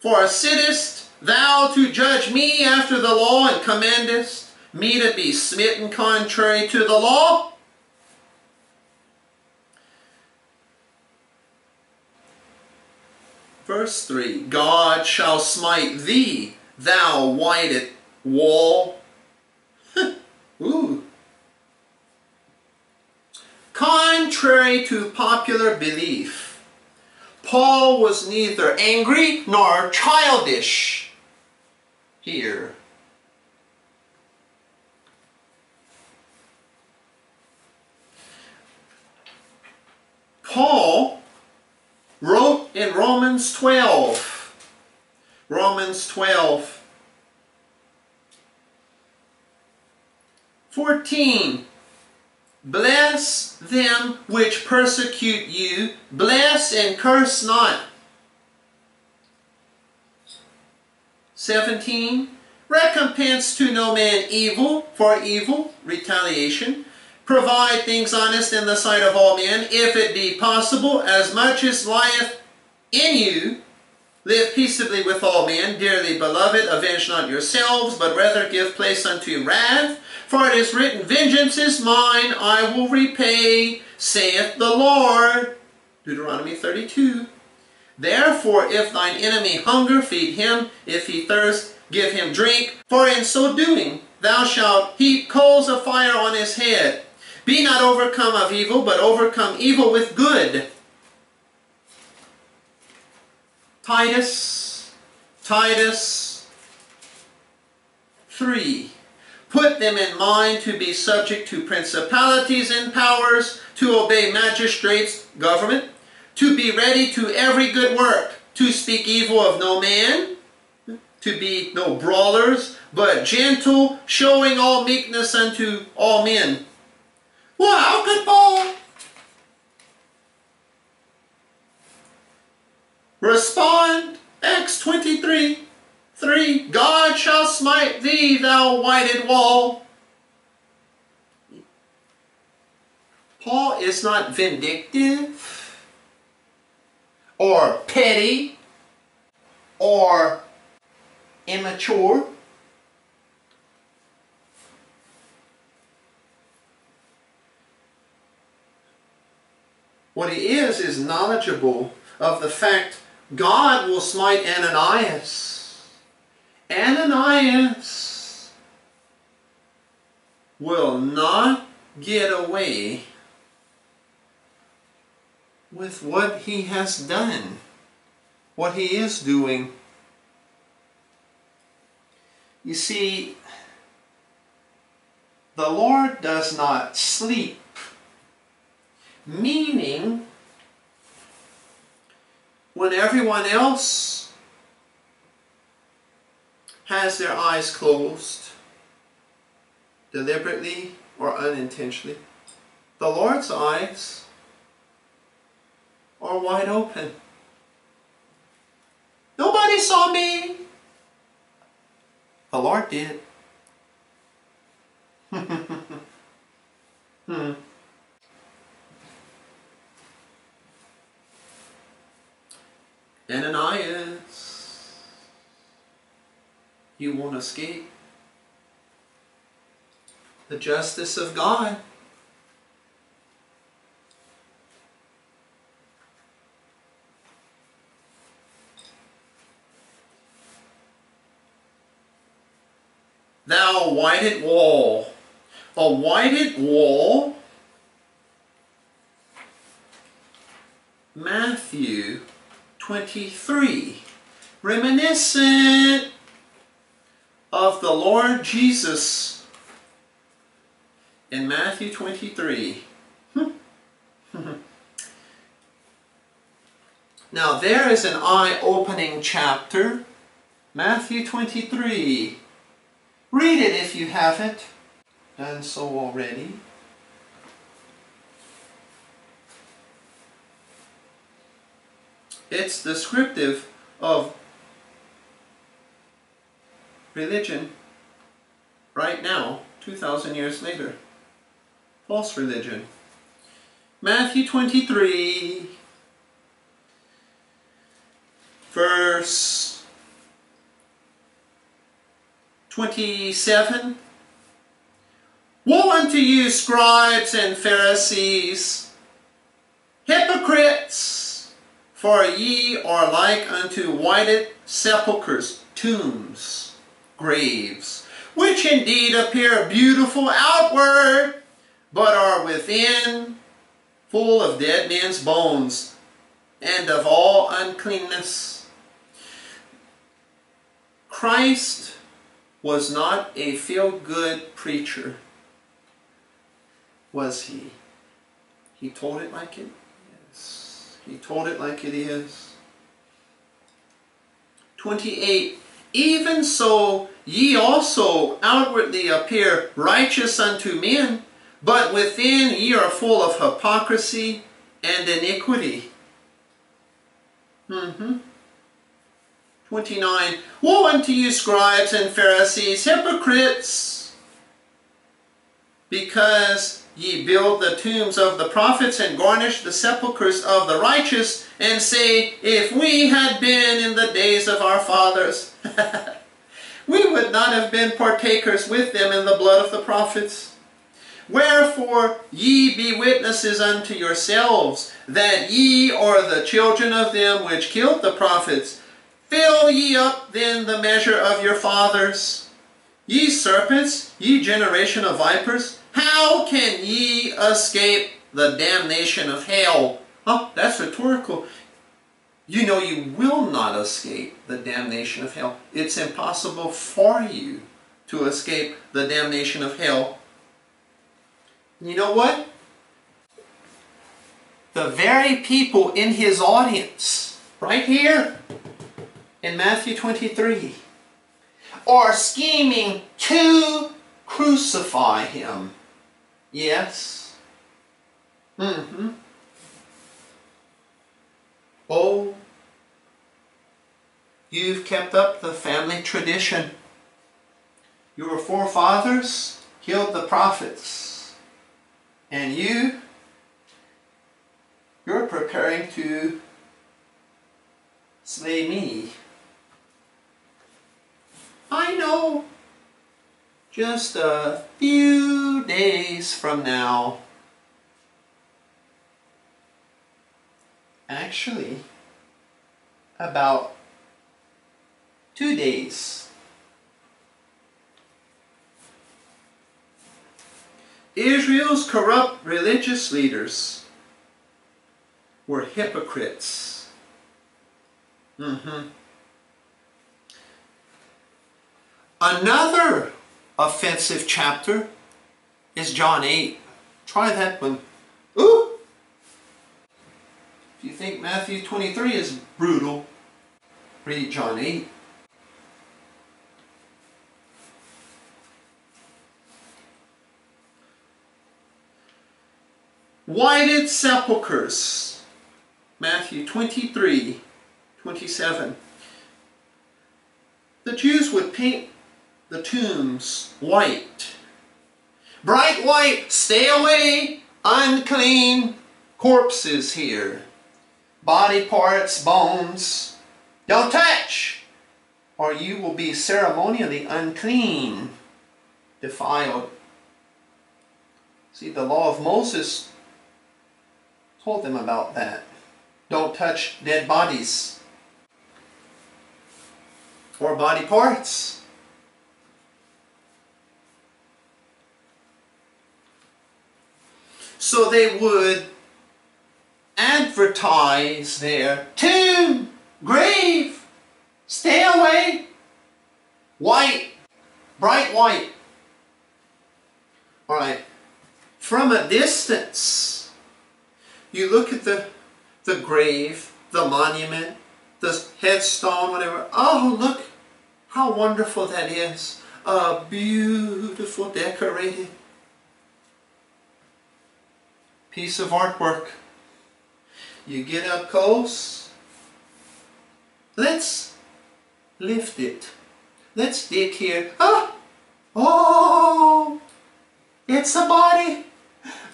For sittest thou to judge me after the law, and commandest me to be smitten contrary to the law? Verse 3 God shall smite thee, thou whited wall. Ooh. Contrary to popular belief, Paul was neither angry nor childish. Here. Paul wrote in Romans 12, Romans 12, 14, Bless them which persecute you, bless and curse not. 17. Recompense to no man evil for evil, retaliation. Provide things honest in the sight of all men, if it be possible, as much as lieth in you. Live peaceably with all men, dearly beloved, avenge not yourselves, but rather give place unto wrath. For it is written, Vengeance is mine, I will repay, saith the Lord. Deuteronomy 32. Therefore, if thine enemy hunger, feed him. If he thirst, give him drink. For in so doing, thou shalt heap coals of fire on his head. Be not overcome of evil, but overcome evil with good. Titus, Titus 3. Put them in mind to be subject to principalities and powers, to obey magistrates, government, to be ready to every good work, to speak evil of no man, to be no brawlers, but gentle, showing all meekness unto all men. How could Paul respond? Acts 23, 3. God shall smite thee, thou whited wall. Paul is not vindictive or petty or immature. What he is, is knowledgeable of the fact God will smite Ananias. Ananias will not get away with what he has done, what he is doing. You see, the Lord does not sleep, meaning when everyone else has their eyes closed, deliberately or unintentionally, the Lord's eyes are wide open. Nobody saw me. The Lord did. hmm. Ananias, you won't escape the justice of God. Thou whited wall. A whited wall. Matthew 23. Reminiscent of the Lord Jesus in Matthew 23. Hmm. now there is an eye-opening chapter. Matthew 23. Read it if you haven't done so already. It's descriptive of religion right now, 2,000 years later. False religion. Matthew 23, verse 27. Woe unto you, scribes and Pharisees, hypocrites, for ye are like unto whited sepulchres, tombs, graves, which indeed appear beautiful outward, but are within full of dead men's bones and of all uncleanness. Christ was not a feel-good preacher, was he? He told it like it is. He told it like it is. 28. Even so ye also outwardly appear righteous unto men, but within ye are full of hypocrisy and iniquity. Mm-hmm. 29. Woe unto you, scribes and Pharisees, hypocrites! Because ye build the tombs of the prophets and garnish the sepulchres of the righteous, and say, If we had been in the days of our fathers, we would not have been partakers with them in the blood of the prophets. Wherefore ye be witnesses unto yourselves, that ye are the children of them which killed the prophets. Fill ye up then the measure of your fathers. Ye serpents, ye generation of vipers, how can ye escape the damnation of hell? Oh, that's rhetorical. You know you will not escape the damnation of hell. It's impossible for you to escape the damnation of hell. You know what? The very people in his audience, right here in Matthew 23, are scheming to crucify him. Yes. Mm-hmm. Oh, you've kept up the family tradition. Your forefathers killed the prophets. And you, you're preparing to slay me. I know. Just a few days from now. Actually, about two days. Israel's corrupt religious leaders were hypocrites. Mm-hmm. Another offensive chapter is John 8. Try that one. Ooh! If you think Matthew 23 is brutal, read John 8. Whited sepulchres. Matthew 23, 27. The Jews would paint the tombs white. Bright white, stay away, unclean corpses here. Body parts, bones, don't touch, or you will be ceremonially unclean, defiled. See, the law of Moses told them about that. Don't touch dead bodies or body parts. So they would advertise their tomb, grave, stay away, white, bright white. All right, from a distance, you look at the, the grave, the monument, the headstone, whatever. Oh, look how wonderful that is. A beautiful decorated piece of artwork. You get up close. Let's lift it. Let's dig here. Ah! Oh! It's a body.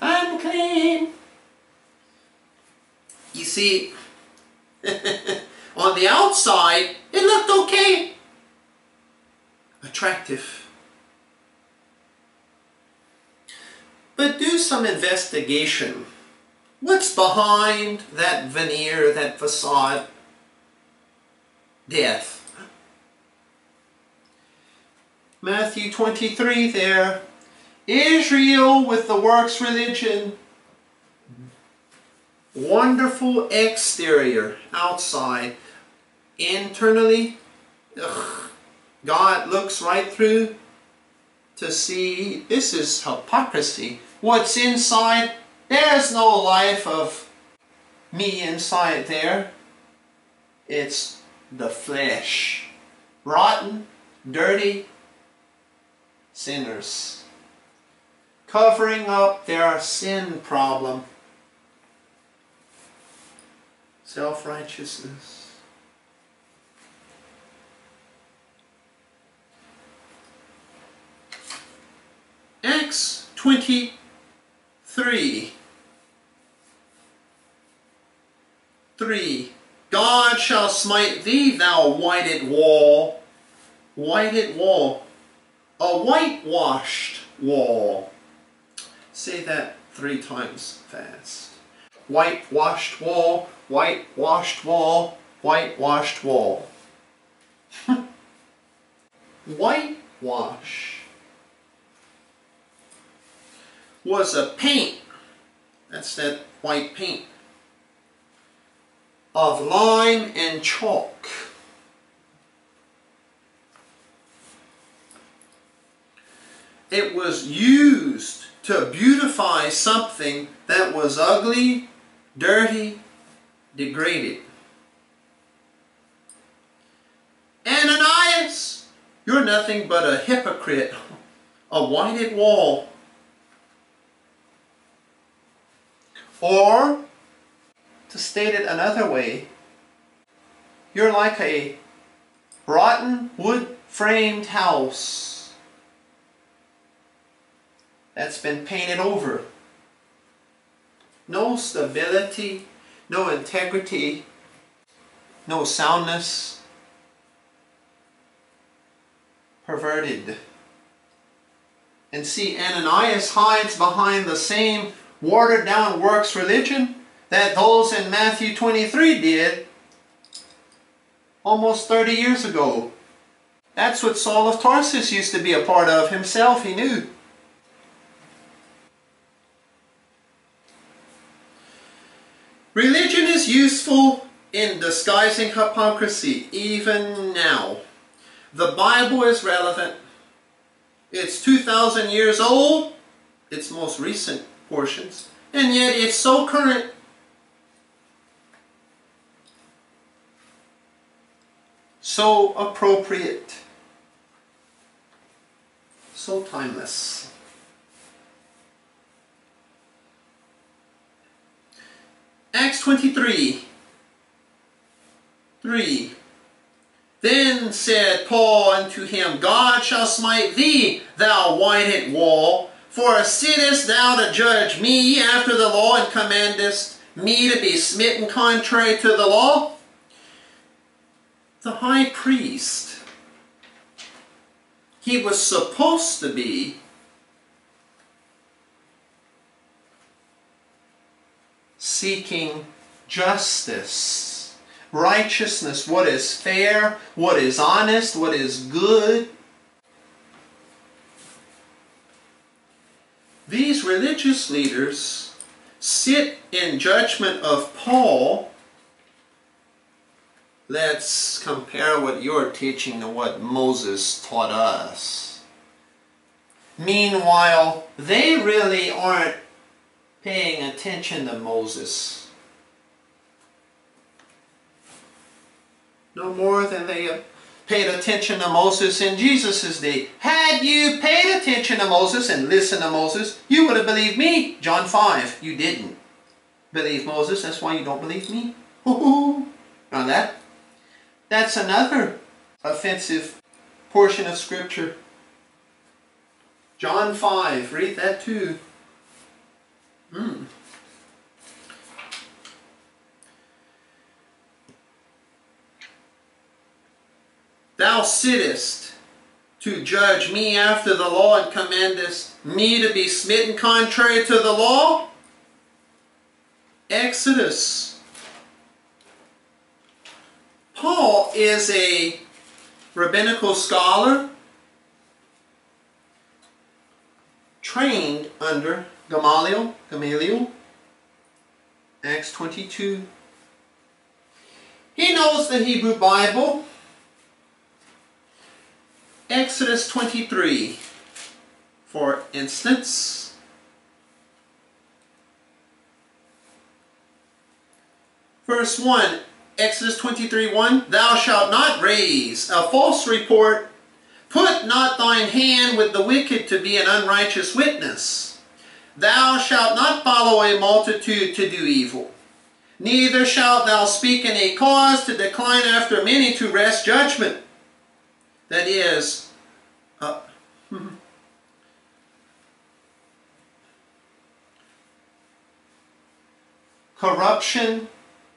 Unclean. You see, on the outside, it looked okay. Attractive. But do some investigation. What's behind that veneer, that facade? Death. Matthew 23 there. Israel with the works religion. Wonderful exterior, outside. Internally, ugh, God looks right through to see this is hypocrisy. What's inside, there's no life of me inside there. It's the flesh. Rotten, dirty sinners. Covering up their sin problem. Self-righteousness. Acts 23. 3. God shall smite thee, thou whited wall. whited wall. A whitewashed wall. Say that three times fast. Whitewashed wall, whitewashed wall, whitewashed wall. Whitewash was a paint, that's that white paint, of lime and chalk. It was used to beautify something that was ugly, dirty, degraded. Ananias, you're nothing but a hypocrite, a whited wall. Or, to state it another way, you're like a rotten wood framed house that's been painted over. No stability, no integrity, no soundness, perverted. And see, Ananias hides behind the same watered down works religion that those in Matthew 23 did almost 30 years ago. That's what Saul of Tarsus used to be a part of himself, he knew. Religion is useful in disguising hypocrisy, even now. The Bible is relevant. It's 2,000 years old, its most recent portions, and yet it's so current. So appropriate. So timeless. Acts 23. 3. Then said Paul unto him, God shall smite thee, thou whited wall, for sittest thou to judge me after the law, and commandest me to be smitten contrary to the law? The high priest, he was supposed to be seeking justice, righteousness, what is fair, what is honest, what is good. These religious leaders sit in judgment of Paul. Let's compare what you're teaching to what Moses taught us. Meanwhile, they really aren't paying attention to Moses. No more than they paid attention to Moses in Jesus' day. Had you paid attention to Moses and listened to Moses, you would have believed me. John 5. You didn't believe Moses. That's why you don't believe me. Now that, that's another offensive portion of Scripture. John 5. Read that too. Hmm. Thou sittest to judge me after the law and commandest me to be smitten contrary to the law? Exodus. Paul is a rabbinical scholar trained under Gamaliel, Gamaliel, Acts 22. He knows the Hebrew Bible. Exodus 23, for instance. Verse 1, Exodus 23, 1, Thou shalt not raise a false report. Put not thine hand with the wicked to be an unrighteous witness. Thou shalt not follow a multitude to do evil. Neither shalt thou speak in a cause to decline after many to wrest judgment. That is, uh, corruption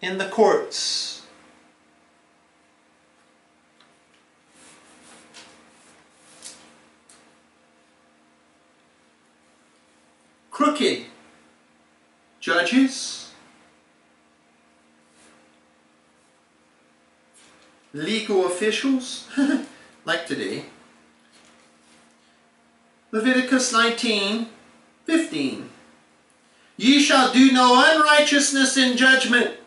in the courts. Crooked judges, legal officials, like today. Leviticus 19, 15. Ye shall do no unrighteousness in judgment.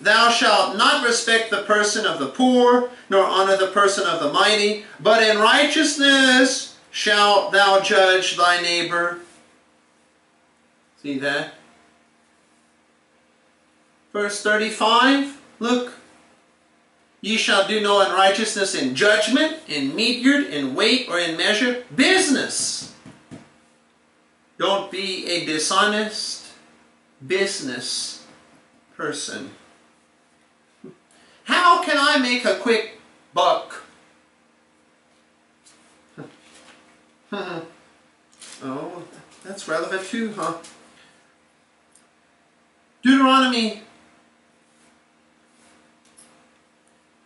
Thou shalt not respect the person of the poor, nor honor the person of the mighty, but in righteousness shalt thou judge thy neighbor. See that? Verse 35, look. Ye shall do no unrighteousness in judgment, in meteyard, in weight, or in measure. Business. Don't be a dishonest business person. How can I make a quick buck? oh, that's relevant too, huh? Deuteronomy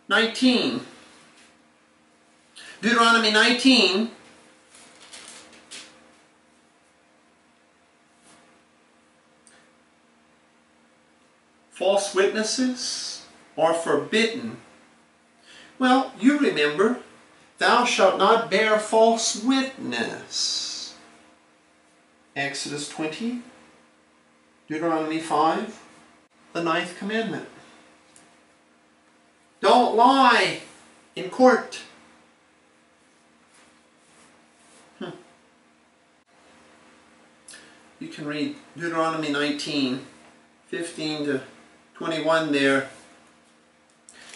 19. Deuteronomy 19. False witnesses are forbidden. Well, you remember, thou shalt not bear false witness. Exodus 20, Deuteronomy 5, the ninth commandment. Don't lie in court. Hmm. You can read Deuteronomy 19, 15 to 21 there.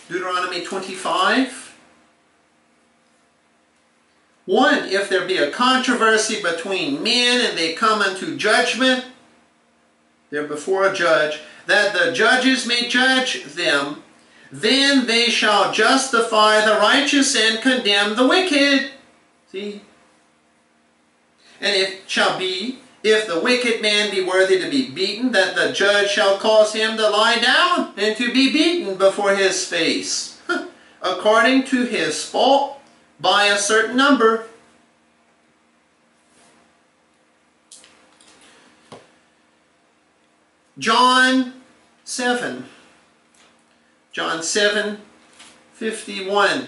Deuteronomy 25. 1. If there be a controversy between men and they come unto judgment, they're before a judge, that the judges may judge them then they shall justify the righteous and condemn the wicked. See? And it shall be, if the wicked man be worthy to be beaten, that the judge shall cause him to lie down and to be beaten before his face, according to his fault, by a certain number. John 7. John 7, 51.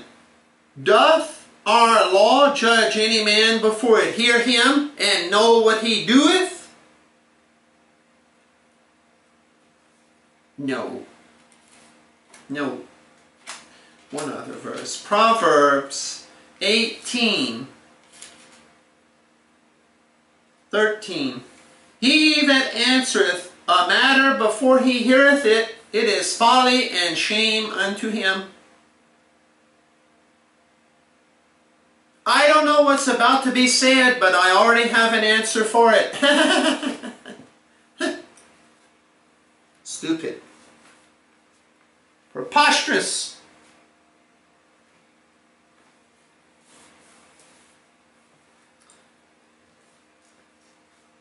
Doth our law judge any man before it hear him and know what he doeth? No. No. One other verse. Proverbs 18, 13. He that answereth a matter before he heareth it it is folly and shame unto him. I don't know what's about to be said, but I already have an answer for it. Stupid. Preposterous.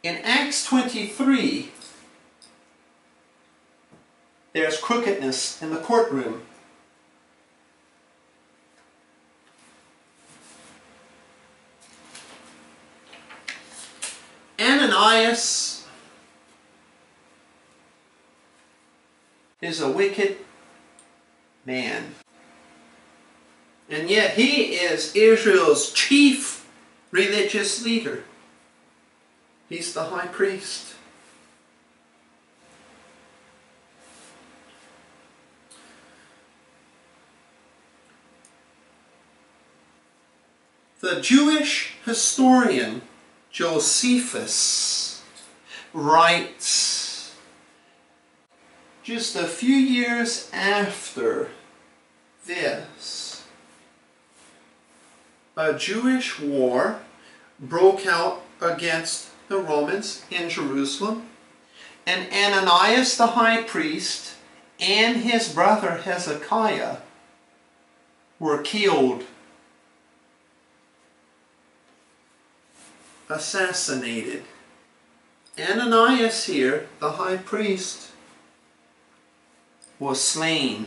In Acts 23, there's crookedness in the courtroom. Ananias is a wicked man. And yet he is Israel's chief religious leader. He's the high priest. The Jewish historian Josephus writes just a few years after this, a Jewish war broke out against the Romans in Jerusalem, and Ananias the high priest and his brother Hezekiah were killed assassinated. Ananias here, the high priest, was slain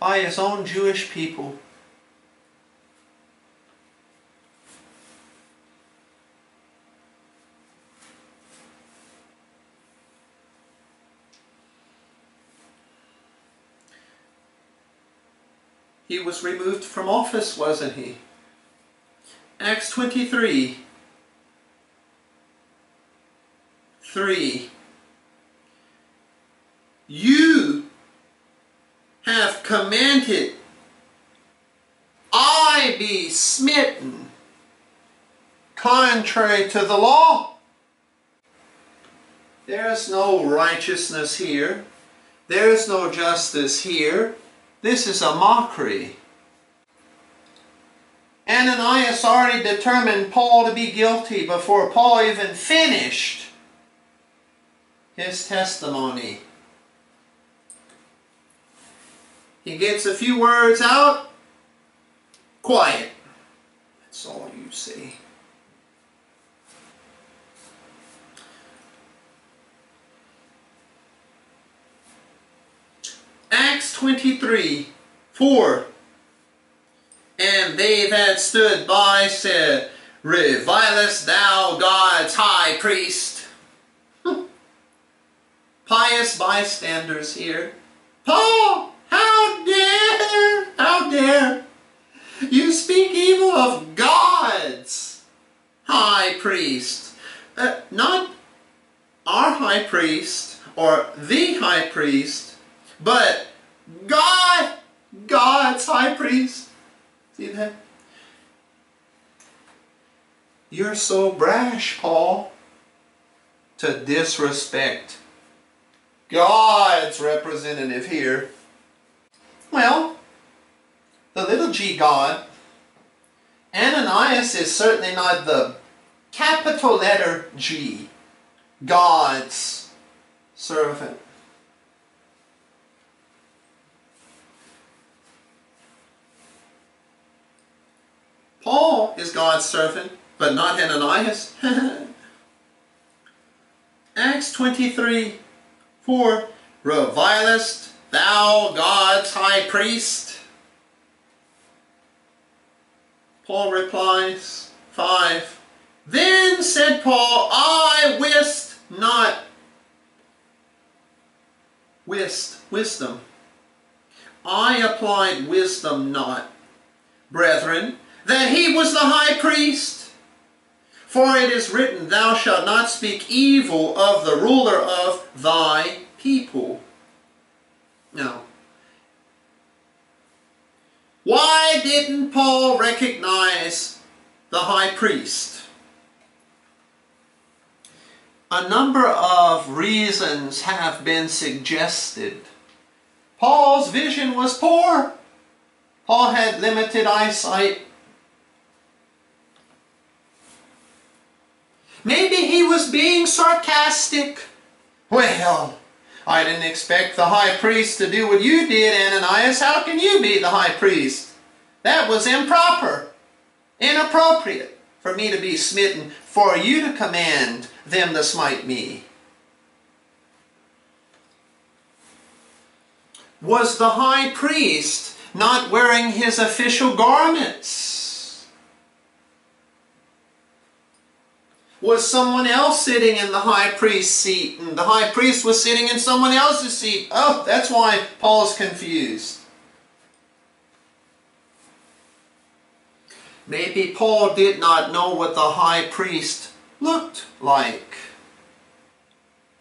by his own Jewish people. He was removed from office, wasn't he? Acts 23. 3. You have commanded I be smitten contrary to the law. There is no righteousness here. There is no justice here. This is a mockery. Ananias already determined Paul to be guilty before Paul even finished his testimony. He gets a few words out, quiet. That's all you see. Acts 23, 4. And they that stood by said, Revilest thou God's high priest? Pious bystanders here. Paul, how dare, how dare you speak evil of God's high priest? Uh, not our high priest or the high priest, but God, God's high priest. See that? You're so brash, Paul, to disrespect God's representative here. Well, the little g God, Ananias is certainly not the capital letter G, God's servant. Paul is God's servant, but not Ananias. Acts 23, 4, Revilest thou God's high priest? Paul replies, 5, Then said Paul, I wist not. Wist, wisdom. I applied wisdom not. Brethren, that he was the high priest. For it is written, Thou shalt not speak evil of the ruler of thy people. Now, why didn't Paul recognize the high priest? A number of reasons have been suggested. Paul's vision was poor. Paul had limited eyesight. Maybe he was being sarcastic. Well, I didn't expect the high priest to do what you did, Ananias. How can you be the high priest? That was improper, inappropriate for me to be smitten, for you to command them to smite me. Was the high priest not wearing his official garments? Was someone else sitting in the high priest's seat and the high priest was sitting in someone else's seat. Oh, that's why Paul's confused. Maybe Paul did not know what the high priest looked like.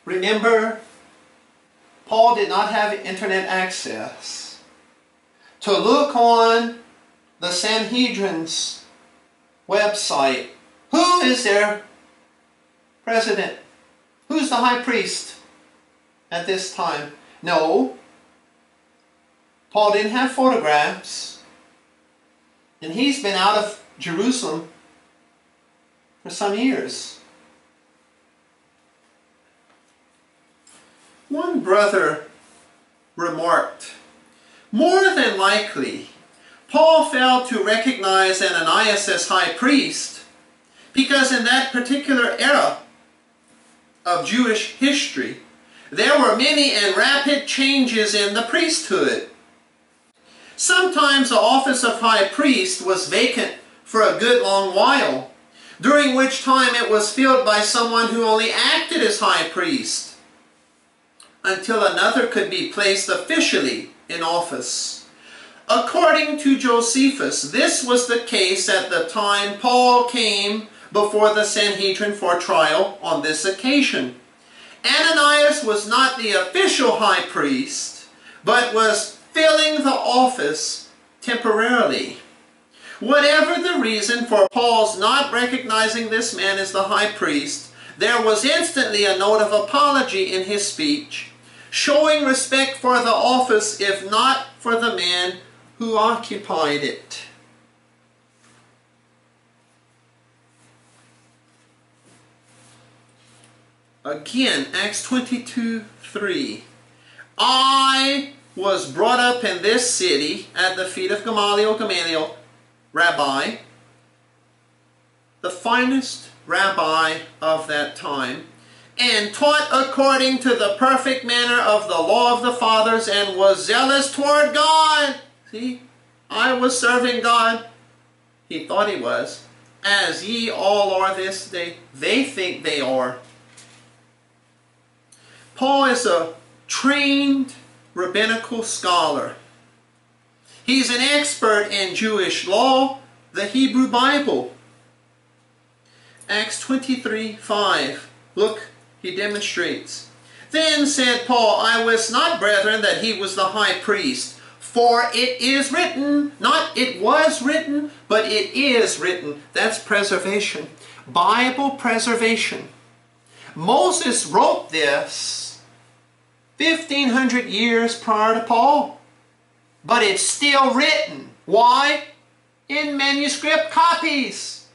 Remember, Paul did not have internet access. To look on the Sanhedrin's website, who is there president. Who's the high priest at this time? No. Paul didn't have photographs. And he's been out of Jerusalem for some years. One brother remarked, more than likely, Paul failed to recognize Ananias as high priest because in that particular era, of Jewish history, there were many and rapid changes in the priesthood. Sometimes the office of high priest was vacant for a good long while, during which time it was filled by someone who only acted as high priest, until another could be placed officially in office. According to Josephus, this was the case at the time Paul came before the Sanhedrin for trial on this occasion. Ananias was not the official high priest, but was filling the office temporarily. Whatever the reason for Paul's not recognizing this man as the high priest, there was instantly a note of apology in his speech, showing respect for the office if not for the man who occupied it. Again, Acts 22 3. I was brought up in this city at the feet of Gamaliel, Gamaliel, rabbi, the finest rabbi of that time, and taught according to the perfect manner of the law of the fathers, and was zealous toward God. See, I was serving God. He thought he was. As ye all are this day. They think they are. Paul is a trained rabbinical scholar. He's an expert in Jewish law, the Hebrew Bible. Acts 23, 5. Look, he demonstrates. Then said Paul, I wist not, brethren, that he was the high priest. For it is written, not it was written, but it is written. That's preservation. Bible preservation. Moses wrote this 1500 years prior to Paul. But it's still written. Why? In manuscript copies.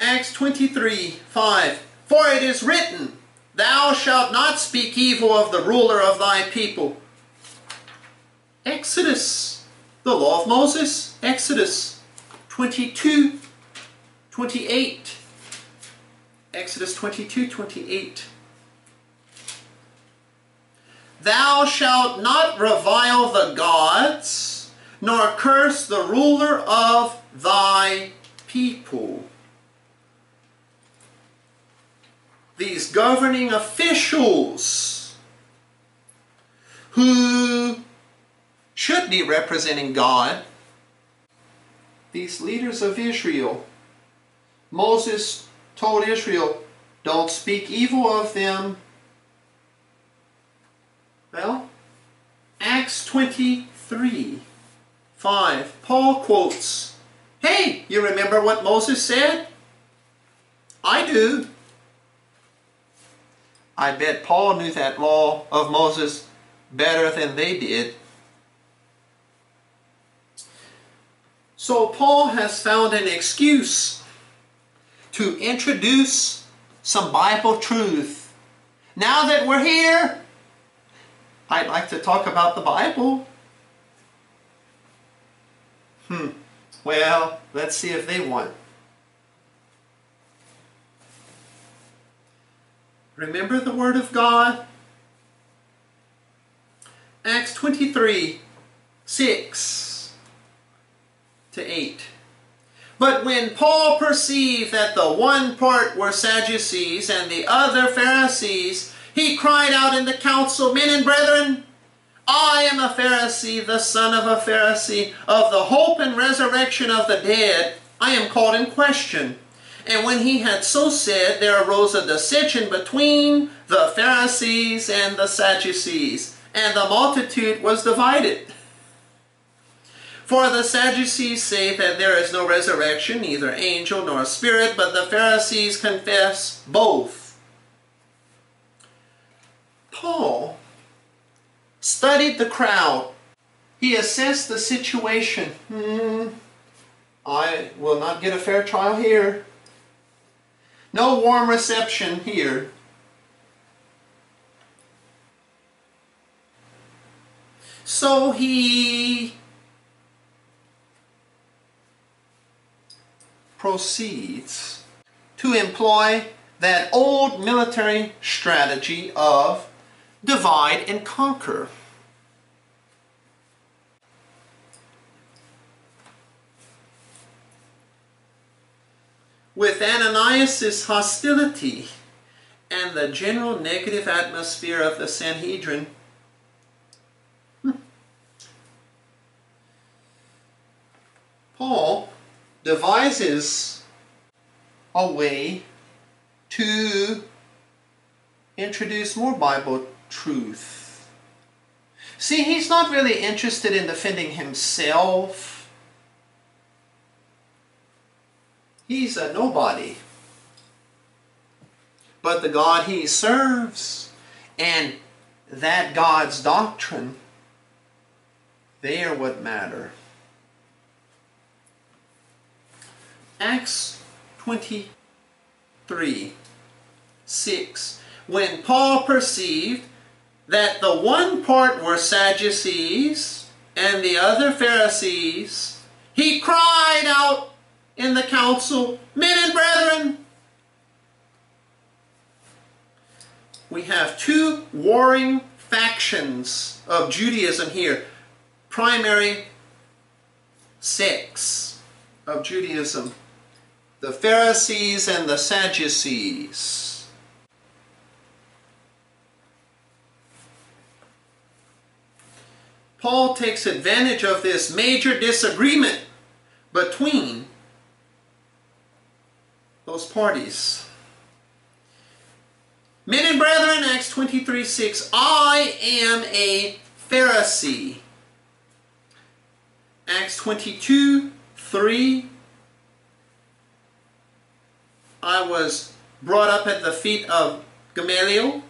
Acts 23, 5. For it is written, Thou shalt not speak evil of the ruler of thy people. Exodus, the law of Moses, Exodus 22, 28. Exodus 22, 28. Thou shalt not revile the gods, nor curse the ruler of thy people. These governing officials who should be representing God, these leaders of Israel, Moses told Israel, don't speak evil of them. Well, Acts 23, 5, Paul quotes, Hey, you remember what Moses said? I do. I bet Paul knew that law of Moses better than they did. So Paul has found an excuse to introduce some Bible truth. Now that we're here, I'd like to talk about the Bible. Hmm. Well, let's see if they want. Remember the Word of God? Acts 23, 6 to 8. But when Paul perceived that the one part were Sadducees and the other Pharisees, he cried out in the council, Men and brethren, I am a Pharisee, the son of a Pharisee. Of the hope and resurrection of the dead, I am called in question. And when he had so said, there arose a dissension between the Pharisees and the Sadducees, and the multitude was divided. For the Sadducees say that there is no resurrection, neither angel nor spirit, but the Pharisees confess both. Paul studied the crowd. He assessed the situation. Hmm, I will not get a fair trial here. No warm reception here. So he proceeds to employ that old military strategy of divide and conquer. With Ananias' hostility and the general negative atmosphere of the Sanhedrin. Hmm, Paul devises a way to introduce more Bible truth. See, he's not really interested in defending himself. He's a nobody. But the God he serves and that God's doctrine, they are what matter. Acts 23 6. When Paul perceived that the one part were Sadducees and the other Pharisees, he cried out in the council, Men and brethren, we have two warring factions of Judaism here. Primary sects of Judaism the Pharisees and the Sadducees. Paul takes advantage of this major disagreement between those parties. Men and brethren, Acts 23 6, I am a Pharisee. Acts 22 3, I was brought up at the feet of Gamaliel.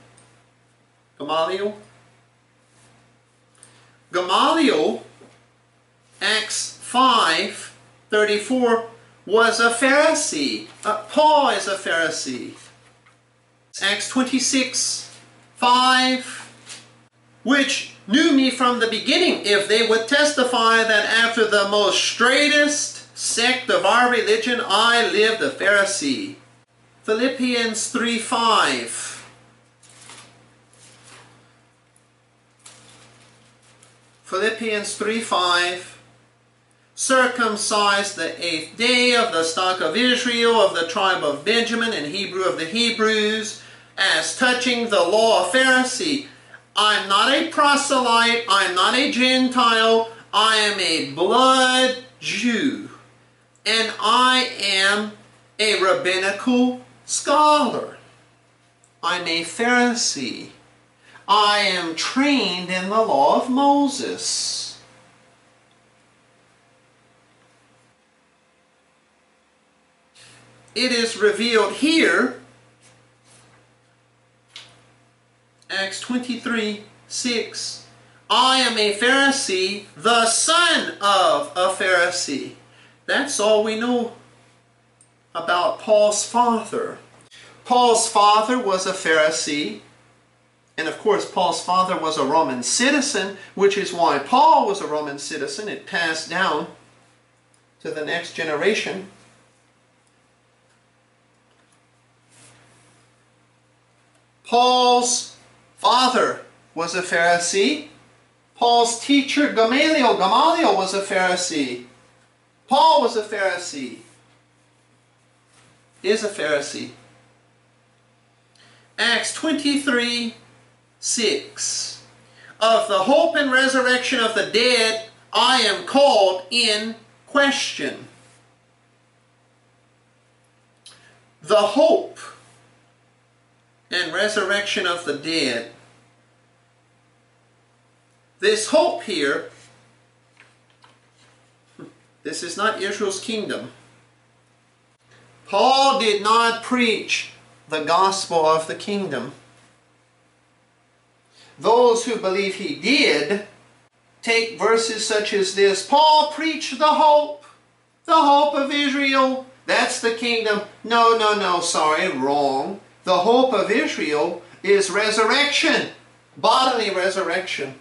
Gamaliel. Gamaliel, Acts 5, 34, was a Pharisee. Uh, Paul is a Pharisee. Acts 26, 5, which knew me from the beginning, if they would testify that after the most straightest sect of our religion I live a Pharisee. Philippians 3 5. Philippians 3 5. Circumcised the eighth day of the stock of Israel, of the tribe of Benjamin, and Hebrew of the Hebrews, as touching the law of Pharisee. I'm not a proselyte, I'm not a Gentile, I am a blood Jew, and I am a rabbinical scholar. I'm a Pharisee. I am trained in the law of Moses. It is revealed here, Acts 23, 6, I am a Pharisee, the son of a Pharisee. That's all we know about Paul's father. Paul's father was a Pharisee, and of course Paul's father was a Roman citizen, which is why Paul was a Roman citizen. It passed down to the next generation. Paul's father was a Pharisee. Paul's teacher Gamaliel, Gamaliel was a Pharisee. Paul was a Pharisee is a Pharisee. Acts 23, 6. Of the hope and resurrection of the dead, I am called in question. The hope and resurrection of the dead. This hope here, this is not Israel's kingdom. Paul did not preach the gospel of the kingdom. Those who believe he did take verses such as this. Paul preached the hope, the hope of Israel. That's the kingdom. No, no, no, sorry, wrong. The hope of Israel is resurrection, bodily resurrection.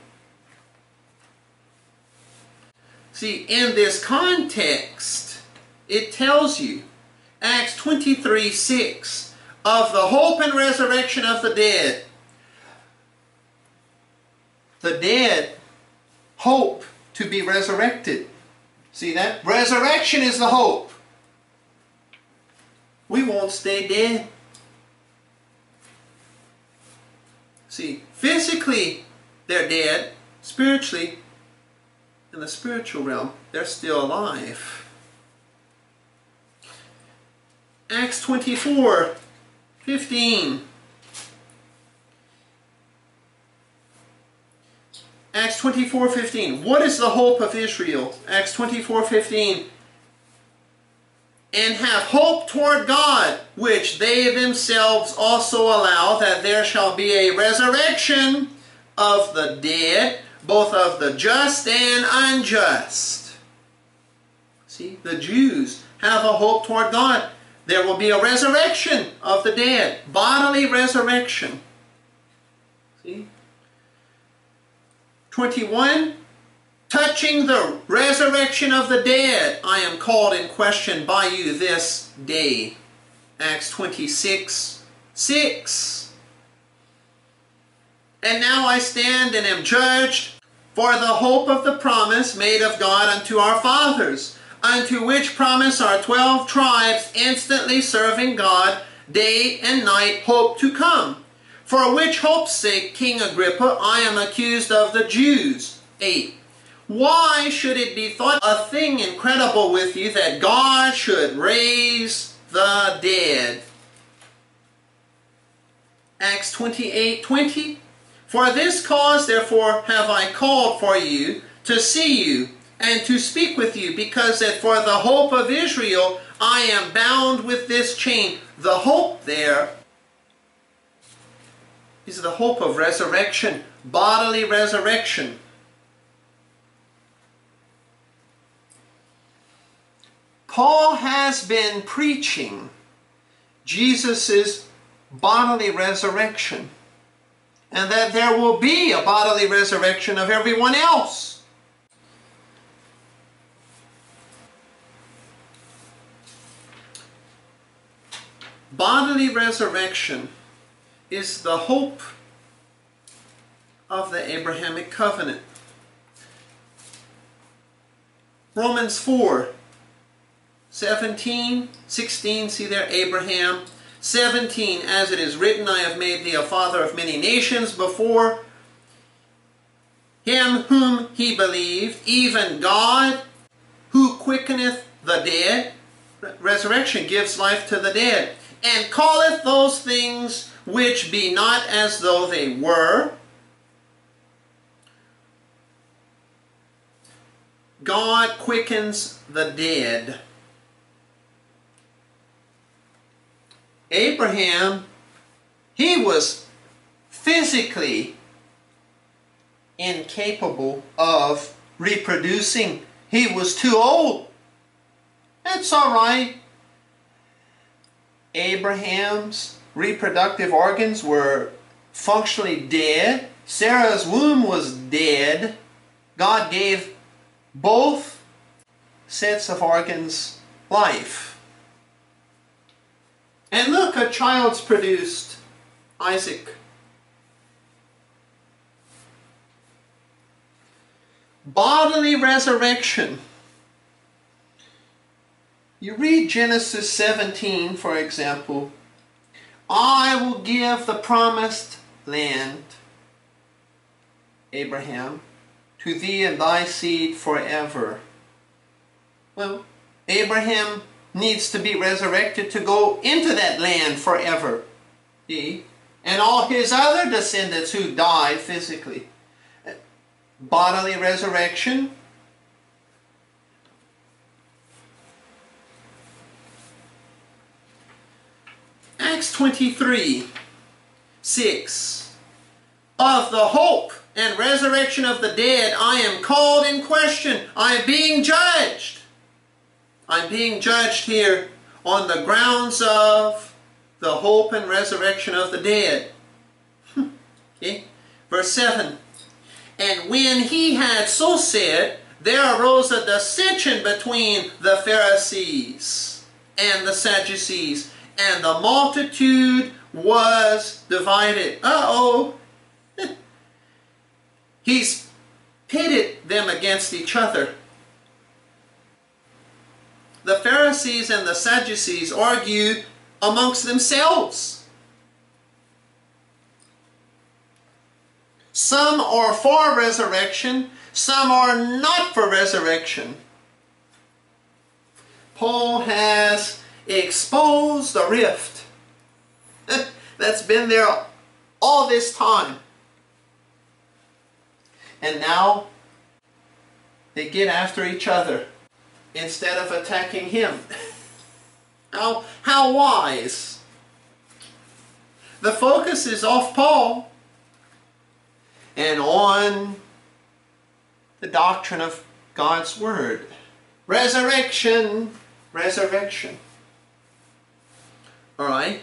See, in this context, it tells you Acts 23, 6, of the hope and resurrection of the dead. The dead hope to be resurrected. See that? Resurrection is the hope. We won't stay dead. See, physically they're dead, spiritually, in the spiritual realm, they're still alive. Acts 24, 15. Acts 24, 15. What is the hope of Israel? Acts 24, 15. And have hope toward God, which they themselves also allow that there shall be a resurrection of the dead, both of the just and unjust. See, the Jews have a hope toward God. There will be a resurrection of the dead, bodily resurrection. See? 21. Touching the resurrection of the dead, I am called in question by you this day. Acts 26, 6. And now I stand and am judged for the hope of the promise made of God unto our fathers, unto which promise our twelve tribes instantly serving God day and night hope to come. For which hope's sake, King Agrippa, I am accused of the Jews. 8. Why should it be thought a thing incredible with you that God should raise the dead? Acts 28, 20. For this cause, therefore, have I called for you to see you and to speak with you, because that for the hope of Israel I am bound with this chain. The hope there is the hope of resurrection, bodily resurrection. Paul has been preaching Jesus' bodily resurrection and that there will be a bodily resurrection of everyone else. Bodily resurrection is the hope of the Abrahamic covenant. Romans 4, 17, 16, see there, Abraham. 17, as it is written, I have made thee a father of many nations before him whom he believed, even God, who quickeneth the dead. Resurrection gives life to the dead. And calleth those things which be not as though they were. God quickens the dead. Abraham, he was physically incapable of reproducing. He was too old. That's all right. Abraham's reproductive organs were functionally dead. Sarah's womb was dead. God gave both sets of organs life. And look, a child's produced, Isaac. Bodily resurrection. You read Genesis 17, for example. I will give the promised land, Abraham, to thee and thy seed forever. Well, Abraham needs to be resurrected to go into that land forever. He and all his other descendants who died physically. Bodily resurrection. Acts 23, 6. Of the hope and resurrection of the dead, I am called in question. I am being judged. I'm being judged here on the grounds of the hope and resurrection of the dead. Hmm. okay? Verse 7. And when he had so said, there arose a dissension between the Pharisees and the Sadducees, and the multitude was divided. Uh-oh. He's pitted them against each other. The Pharisees and the Sadducees argue amongst themselves. Some are for resurrection, some are not for resurrection. Paul has exposed the rift that's been there all this time. And now they get after each other instead of attacking him. how, how wise. The focus is off Paul and on the doctrine of God's Word. Resurrection, resurrection. All right.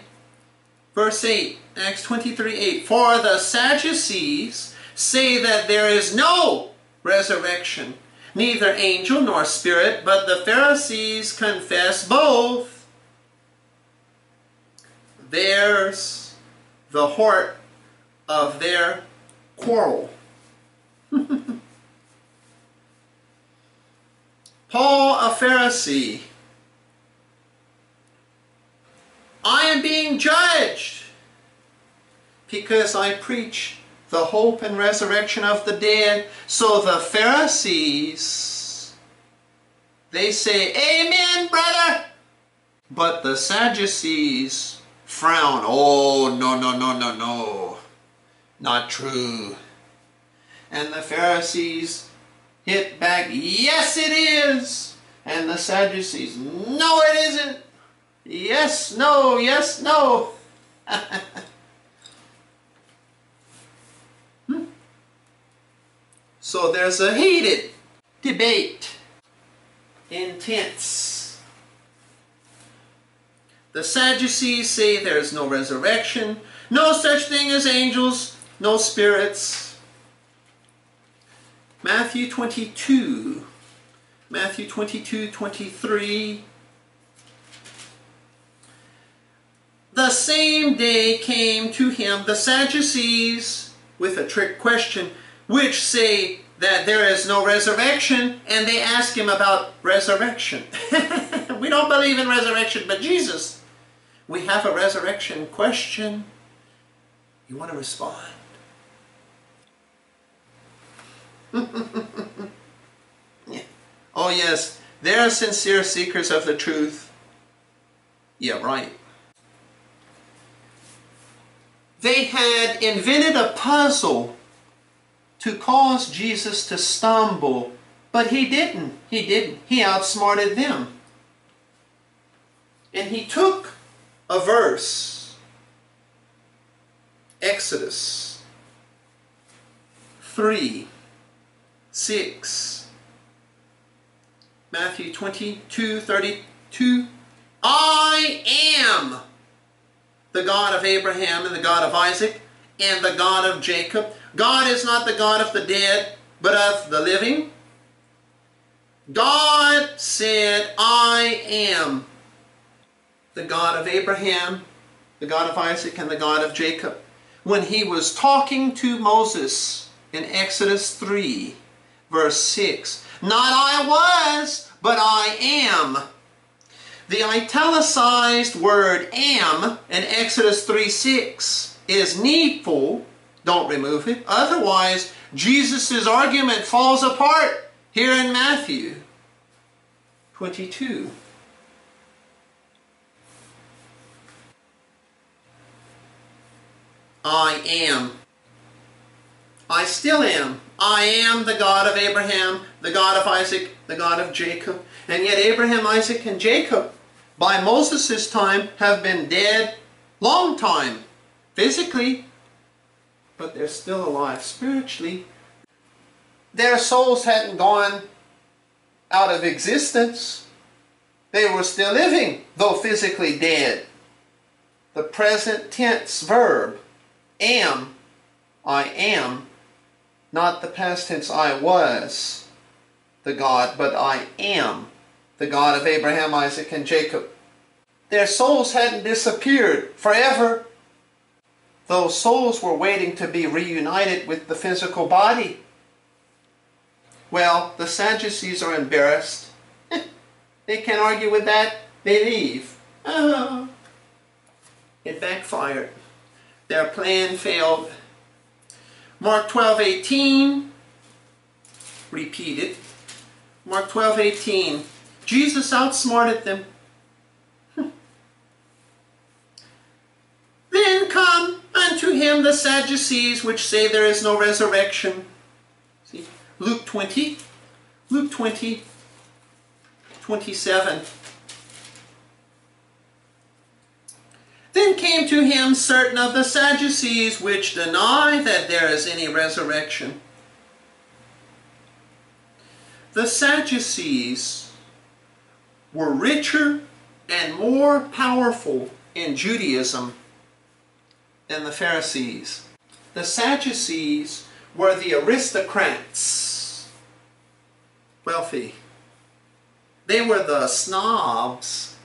Verse 8, Acts 23, 8. For the Sadducees say that there is no resurrection, neither angel nor spirit, but the Pharisees confess both. There's the heart of their quarrel. Paul, a Pharisee, I am being judged because I preach the hope and resurrection of the dead. So the Pharisees, they say, Amen, brother. But the Sadducees frown. Oh, no, no, no, no, no. Not true. And the Pharisees hit back, Yes, it is. And the Sadducees, No, it isn't. Yes, no, yes, no. So there's a heated debate, intense. The Sadducees say there's no resurrection, no such thing as angels, no spirits. Matthew 22, Matthew 22, 23. The same day came to him the Sadducees with a trick question, which say that there is no resurrection, and they ask him about resurrection. we don't believe in resurrection, but Jesus, we have a resurrection question. You want to respond? yeah. Oh yes, they're sincere seekers of the truth. Yeah, right. They had invented a puzzle to cause Jesus to stumble, but he didn't. He didn't. He outsmarted them. And he took a verse, Exodus 3, 6, Matthew 22, 32, I am the God of Abraham and the God of Isaac and the God of Jacob. God is not the God of the dead, but of the living. God said, I am the God of Abraham, the God of Isaac, and the God of Jacob. When he was talking to Moses in Exodus 3, verse 6, Not I was, but I am the italicized word am in Exodus 3.6 is needful. Don't remove it. Otherwise, Jesus' argument falls apart here in Matthew 22. I am. I still am. I am the God of Abraham, the God of Isaac, the God of Jacob. And yet Abraham, Isaac, and Jacob, by Moses' time, have been dead long time, physically, but they're still alive spiritually. Their souls hadn't gone out of existence. They were still living, though physically dead. The present tense verb, am, I am, not the past tense I was the God, but I am the God of Abraham, Isaac, and Jacob. Their souls hadn't disappeared forever. Those souls were waiting to be reunited with the physical body. Well, the Sadducees are embarrassed. they can't argue with that. They leave. Oh. It backfired. Their plan failed. Mark 12, 18. Repeat it. Mark 12, 18. Jesus outsmarted them. Then come unto him the Sadducees, which say there is no resurrection. See, Luke 20. Luke 20, 27. Then came to him certain of the Sadducees which deny that there is any resurrection. The Sadducees were richer and more powerful in Judaism than the Pharisees. The Sadducees were the aristocrats, wealthy. They were the snobs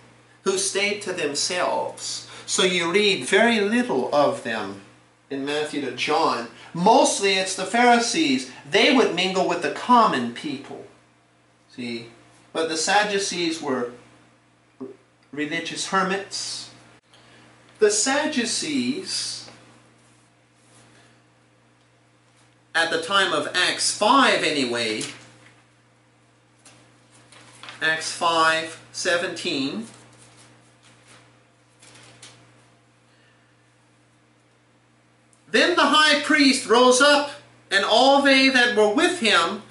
who stayed to themselves so you read very little of them in Matthew to John. Mostly it's the Pharisees. They would mingle with the common people. See? But the Sadducees were religious hermits. The Sadducees, at the time of Acts 5 anyway, Acts 5, 17, Then the high priest rose up, and all they that were with him,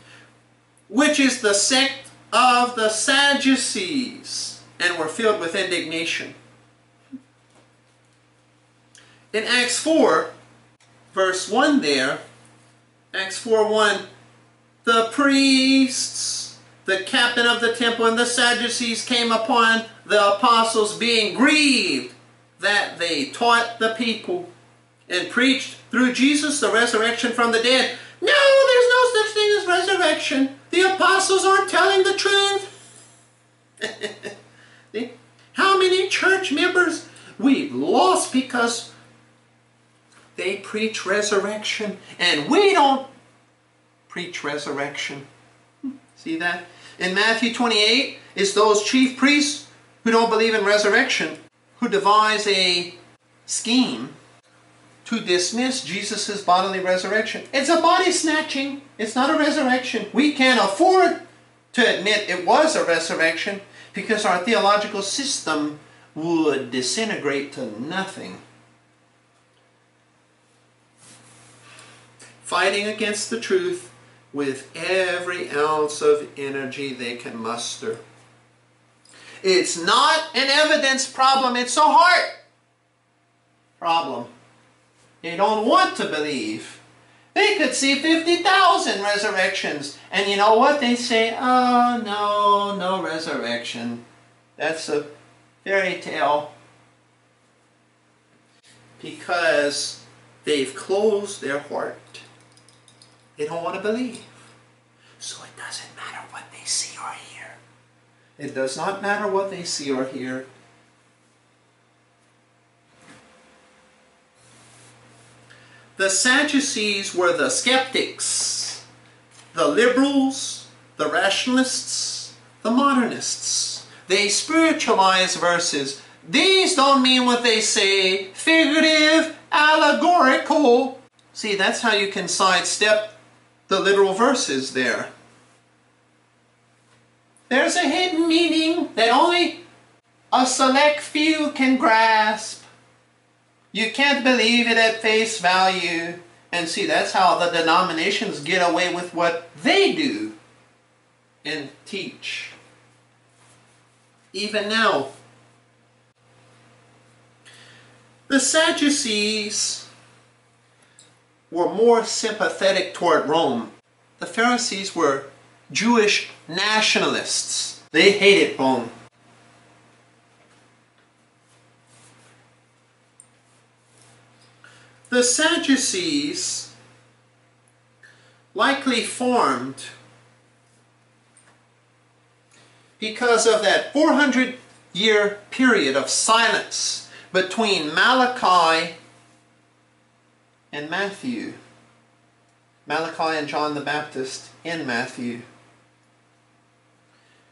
which is the sect of the Sadducees, and were filled with indignation. In Acts 4, verse 1 there, Acts 4 1, the priests, the captain of the temple, and the Sadducees came upon the apostles, being grieved that they taught the people and preached through Jesus the resurrection from the dead. No, there's no such thing as resurrection. The apostles aren't telling the truth. How many church members we've lost because they preach resurrection and we don't preach resurrection. See that? In Matthew 28, it's those chief priests who don't believe in resurrection who devise a scheme to dismiss Jesus' bodily resurrection. It's a body snatching. It's not a resurrection. We can't afford to admit it was a resurrection because our theological system would disintegrate to nothing. Fighting against the truth with every ounce of energy they can muster. It's not an evidence problem, it's a heart problem. They don't want to believe. They could see 50,000 resurrections. And you know what? They say, oh, no, no resurrection. That's a fairy tale. Because they've closed their heart. They don't want to believe. So it doesn't matter what they see or hear. It does not matter what they see or hear. The Sadducees were the skeptics, the liberals, the rationalists, the modernists. They spiritualize verses. These don't mean what they say. Figurative, allegorical. See, that's how you can sidestep the literal verses there. There's a hidden meaning that only a select few can grasp. You can't believe it at face value. And see, that's how the denominations get away with what they do and teach. Even now. The Sadducees were more sympathetic toward Rome. The Pharisees were Jewish nationalists. They hated Rome. The Sadducees likely formed because of that 400 year period of silence between Malachi and Matthew. Malachi and John the Baptist in Matthew.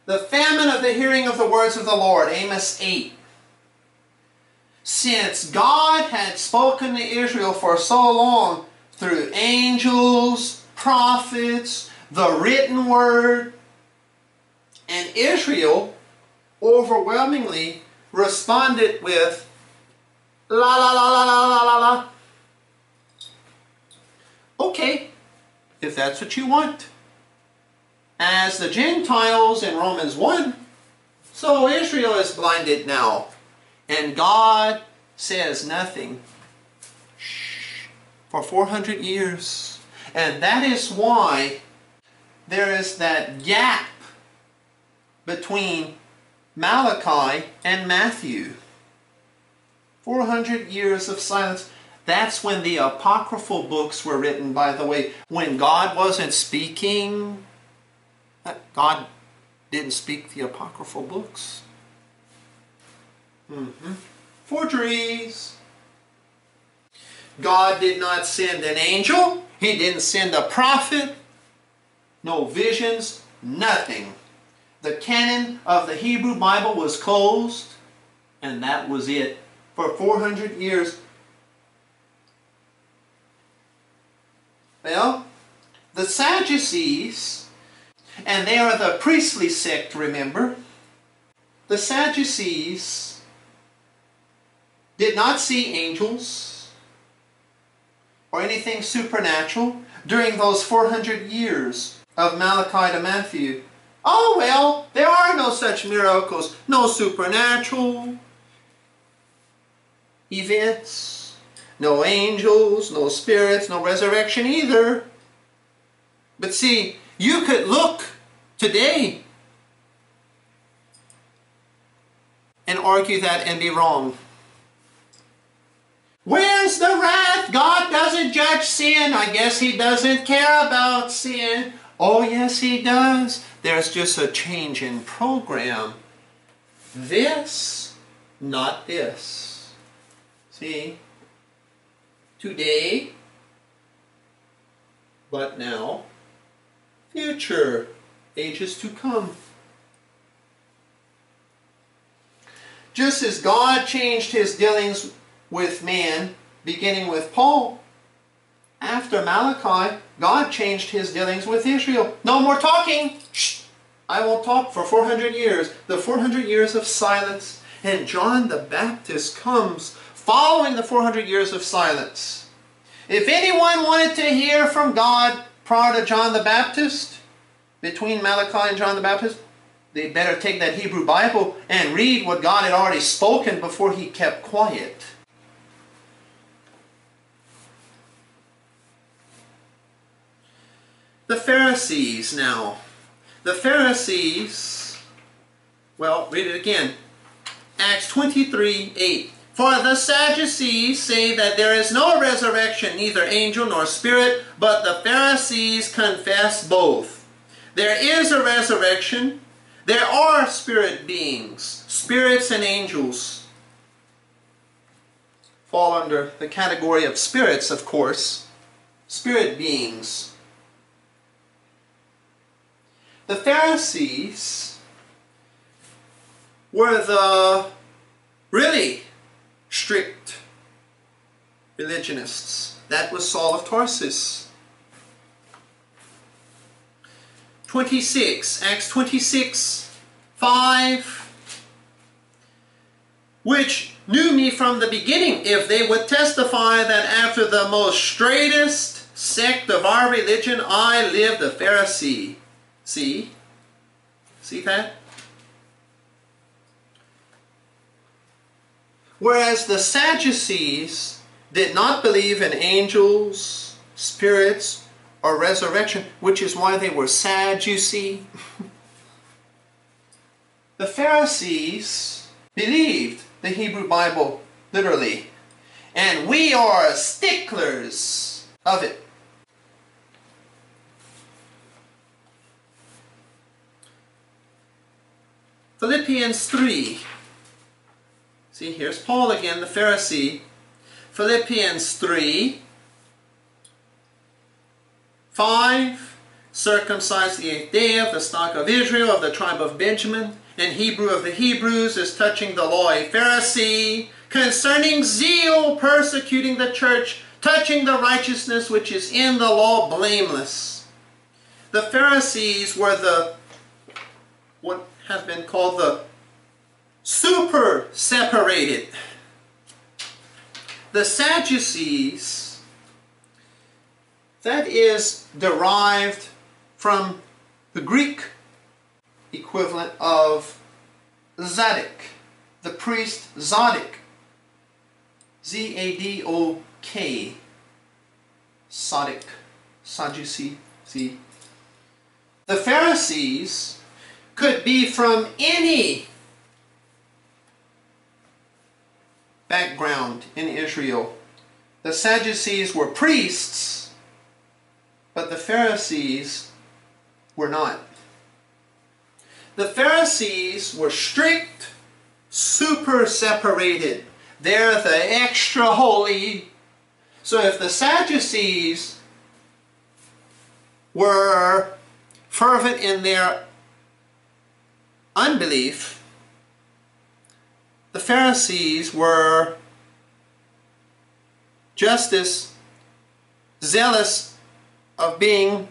The famine of the hearing of the words of the Lord, Amos 8 since God had spoken to Israel for so long through angels, prophets, the written word. And Israel overwhelmingly responded with la la la la la la. Okay, that's what you want. As the Gentiles in Romans 1, so Israel is blinded now. And God says nothing for 400 years. And that is why there is that gap between Malachi and Matthew. 400 years of silence. That's when the apocryphal books were written, by the way. When God wasn't speaking, God didn't speak the apocryphal books. Mm -hmm. Forgeries. God did not send an angel. He didn't send a prophet. No visions. Nothing. The canon of the Hebrew Bible was closed. And that was it. For 400 years. Well, the Sadducees, and they are the priestly sect, remember? The Sadducees did not see angels or anything supernatural during those 400 years of Malachi to Matthew. Oh, well, there are no such miracles, no supernatural events, no angels, no spirits, no resurrection either. But see, you could look today and argue that and be wrong. Where's the wrath? God doesn't judge sin. I guess he doesn't care about sin. Oh, yes, he does. There's just a change in program. This, not this. See? Today, but now, future, ages to come. Just as God changed his dealings with man, beginning with Paul. After Malachi, God changed his dealings with Israel. No more talking. Shh. I won't talk for 400 years. The 400 years of silence. And John the Baptist comes following the 400 years of silence. If anyone wanted to hear from God prior to John the Baptist, between Malachi and John the Baptist, they better take that Hebrew Bible and read what God had already spoken before he kept quiet. The Pharisees now. The Pharisees, well, read it again. Acts 23, 8. For the Sadducees say that there is no resurrection, neither angel nor spirit, but the Pharisees confess both. There is a resurrection. There are spirit beings, spirits and angels. Fall under the category of spirits, of course. Spirit beings. The Pharisees were the really strict religionists. That was Saul of Tarsus. 26, Acts 26, 5, which knew me from the beginning, if they would testify that after the most straightest sect of our religion I lived a Pharisee. See? See that? Whereas the Sadducees did not believe in angels, spirits, or resurrection, which is why they were sad, you see. the Pharisees believed the Hebrew Bible literally, and we are sticklers of it. Philippians 3. See, here's Paul again, the Pharisee. Philippians 3. 5. Circumcised the eighth day of the stock of Israel, of the tribe of Benjamin, and Hebrew of the Hebrews, is touching the law a Pharisee, concerning zeal persecuting the church, touching the righteousness which is in the law blameless. The Pharisees were the, what has been called the super separated. The Sadducees, that is derived from the Greek equivalent of Zadok, the priest Zadok. Z-A-D-O-K. Sadok. Sadducee. The Pharisees could be from any background in Israel. The Sadducees were priests, but the Pharisees were not. The Pharisees were strict, super separated. They're the extra holy. So if the Sadducees were fervent in their unbelief, the Pharisees were just as zealous of being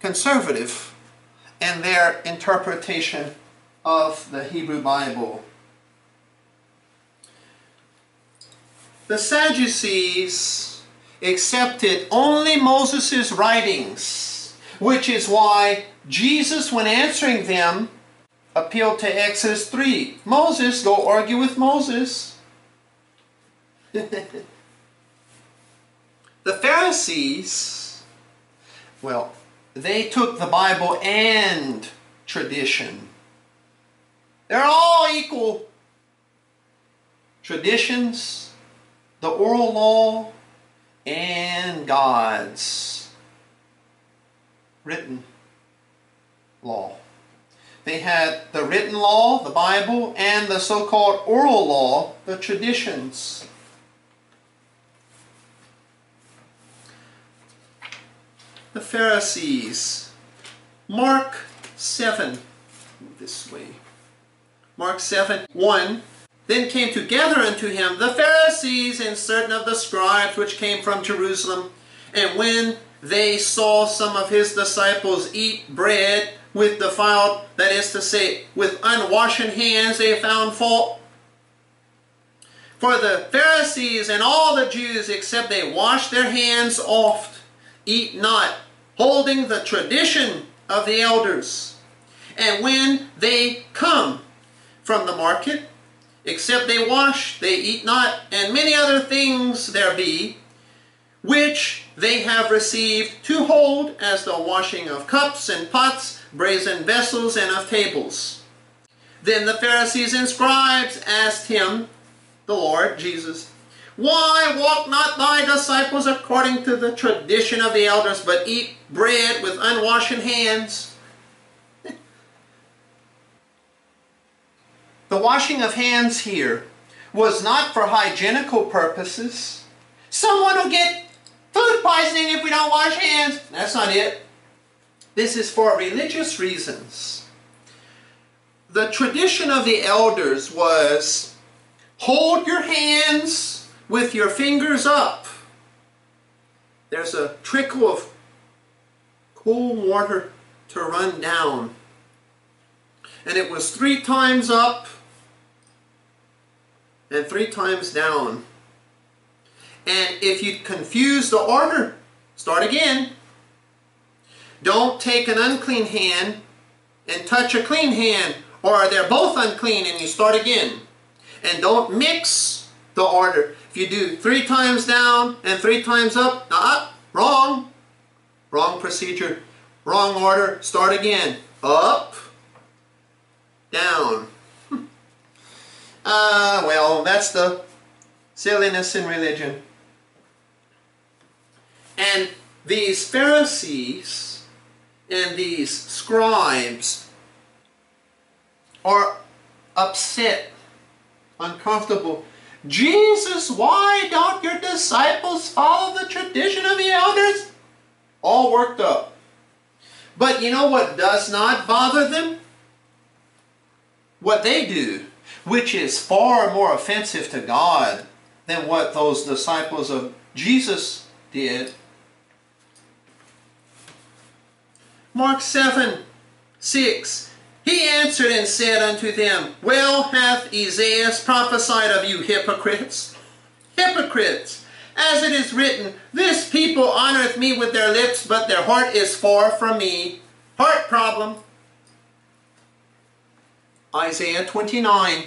conservative in their interpretation of the Hebrew Bible. The Sadducees accepted only Moses' writings, which is why Jesus, when answering them, appealed to Exodus 3. Moses, go argue with Moses. the Pharisees, well, they took the Bible and tradition. They're all equal. Traditions, the oral law, and God's written law. They had the written law, the Bible, and the so-called oral law, the traditions. The Pharisees. Mark 7. This way. Mark 7, 1. Then came together unto him the Pharisees and certain of the scribes which came from Jerusalem. And when they saw some of his disciples eat bread with defiled, that is to say, with unwashen hands, they found fault. For the Pharisees and all the Jews, except they wash their hands oft, eat not, holding the tradition of the elders. And when they come from the market, except they wash, they eat not, and many other things there be, which they have received to hold as the washing of cups and pots, brazen vessels, and of tables. Then the Pharisees and scribes asked him, the Lord Jesus, Why walk not thy disciples according to the tradition of the elders, but eat bread with unwashen hands? The washing of hands here was not for hygienical purposes. Someone will get food poisoning if we don't wash hands. That's not it. This is for religious reasons. The tradition of the elders was hold your hands with your fingers up. There's a trickle of cool water to run down. And it was three times up and three times down. And if you confuse the order, start again. Don't take an unclean hand and touch a clean hand, or they're both unclean and you start again. And don't mix the order. If you do three times down and three times up, uh, wrong. Wrong procedure. Wrong order. Start again. Up, down. Ah, uh, well, that's the silliness in religion. And these Pharisees and these scribes are upset, uncomfortable. Jesus, why don't your disciples follow the tradition of the elders? All worked up. But you know what does not bother them? What they do, which is far more offensive to God than what those disciples of Jesus did. Mark 7, 6. He answered and said unto them, Well hath Isaiah prophesied of you hypocrites. Hypocrites! As it is written, This people honoreth me with their lips, but their heart is far from me. Heart problem. Isaiah 29.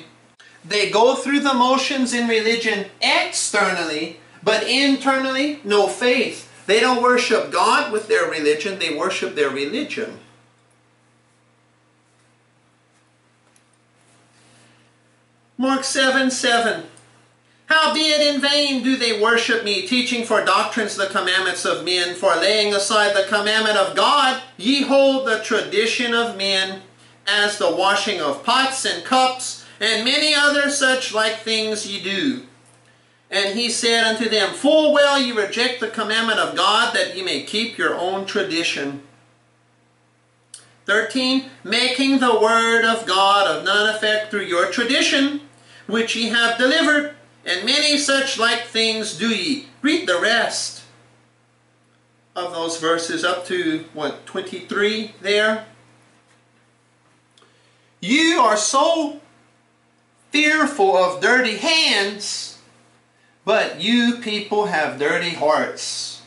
They go through the motions in religion externally, but internally, no faith. They don't worship God with their religion, they worship their religion. Mark 7 7. Howbeit in vain do they worship me, teaching for doctrines the commandments of men, for laying aside the commandment of God, ye hold the tradition of men, as the washing of pots and cups, and many other such like things ye do. And he said unto them, Full well ye reject the commandment of God, that ye may keep your own tradition. 13. Making the word of God of none effect through your tradition, which ye have delivered, and many such like things do ye. Read the rest of those verses up to, what, 23 there. You are so fearful of dirty hands, but you people have dirty hearts.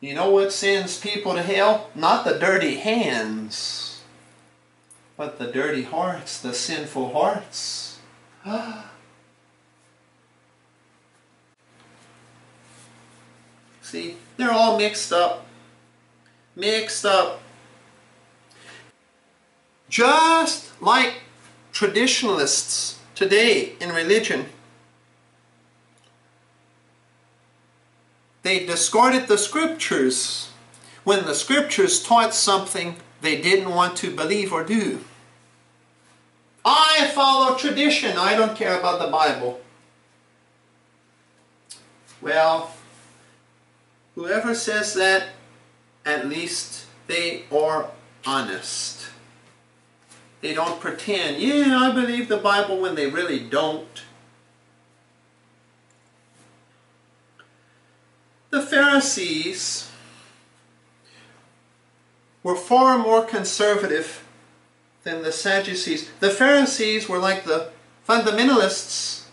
You know what sends people to hell? Not the dirty hands, but the dirty hearts, the sinful hearts. See, they're all mixed up. Mixed up. Just like traditionalists today in religion, they discarded the scriptures when the scriptures taught something they didn't want to believe or do. I follow tradition. I don't care about the Bible. Well, whoever says that, at least they are honest. They don't pretend, yeah, I believe the Bible when they really don't. The Pharisees were far more conservative than the Sadducees. The Pharisees were like the fundamentalists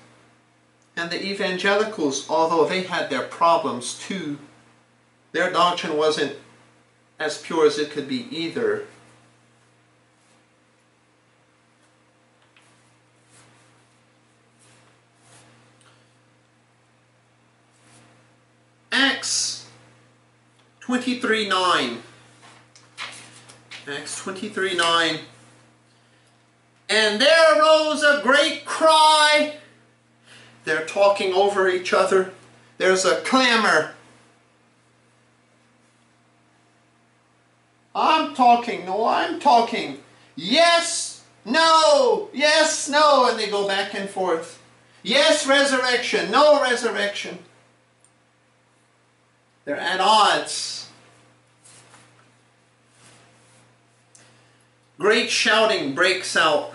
and the evangelicals, although they had their problems too. Their doctrine wasn't as pure as it could be either. Acts 23 9. Acts 23 9. And there arose a great cry. They're talking over each other. There's a clamor. I'm talking. No, I'm talking. Yes, no, yes, no. And they go back and forth. Yes, resurrection. No, resurrection. They're at odds. Great shouting breaks out.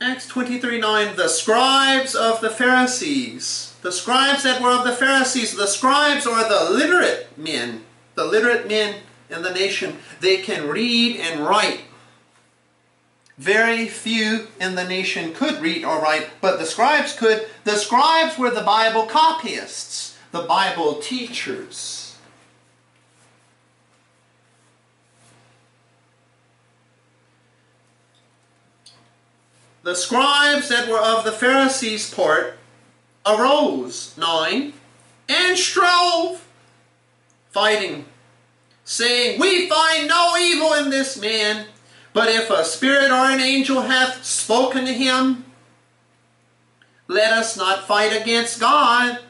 Acts 23 9, the scribes of the Pharisees. The scribes that were of the Pharisees, the scribes are the literate men. The literate men in the nation. They can read and write. Very few in the nation could read or write, but the scribes could. The scribes were the Bible copyists, the Bible teachers. The scribes that were of the Pharisees' part arose, 9, and strove, fighting, saying, We find no evil in this man, but if a spirit or an angel hath spoken to him, let us not fight against God.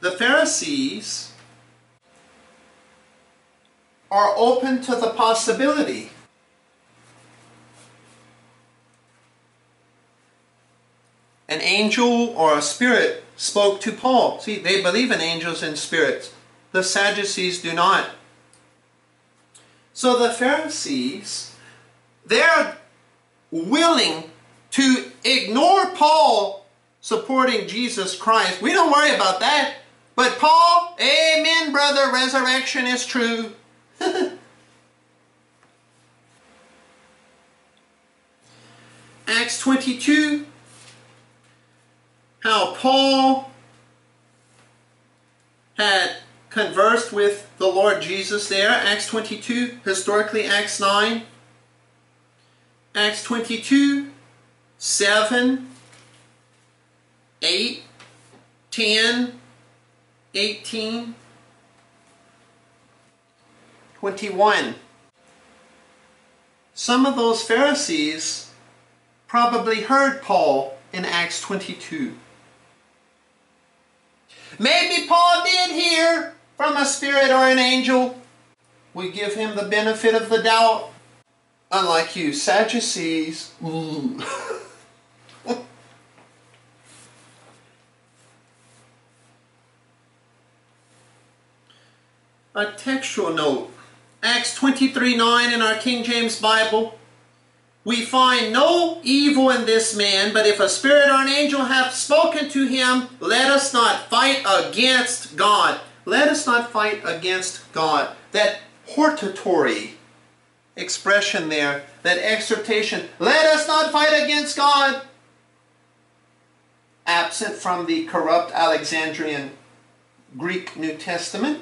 The Pharisees are open to the possibility an angel or a spirit spoke to Paul. See, they believe in angels and spirits. The Sadducees do not. So the Pharisees, they're willing to ignore Paul supporting Jesus Christ. We don't worry about that. But Paul, amen, brother, resurrection is true. Acts 22, how Paul had conversed with the Lord Jesus there. Acts 22, historically Acts 9. Acts 22, 7, 8, 10, 18, 21. Some of those Pharisees probably heard Paul in Acts 22. Maybe Paul did hear from a spirit or an angel. We give him the benefit of the doubt. Unlike you, Sadducees. a textual note. Acts 23 9 in our King James Bible. We find no evil in this man, but if a spirit or an angel hath spoken to him, let us not fight against God. Let us not fight against God. That hortatory expression there, that exhortation, let us not fight against God, absent from the corrupt Alexandrian Greek New Testament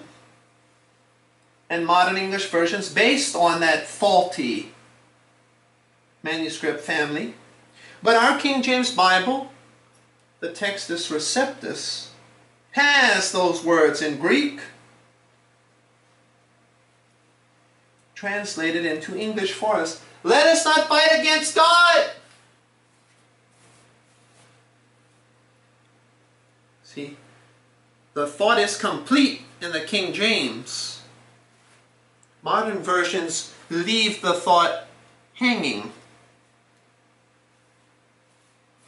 and modern English versions based on that faulty manuscript family. But our King James Bible, the Textus Receptus, has those words in Greek translated into English for us. Let us not fight against God. See, the thought is complete in the King James. Modern versions leave the thought hanging.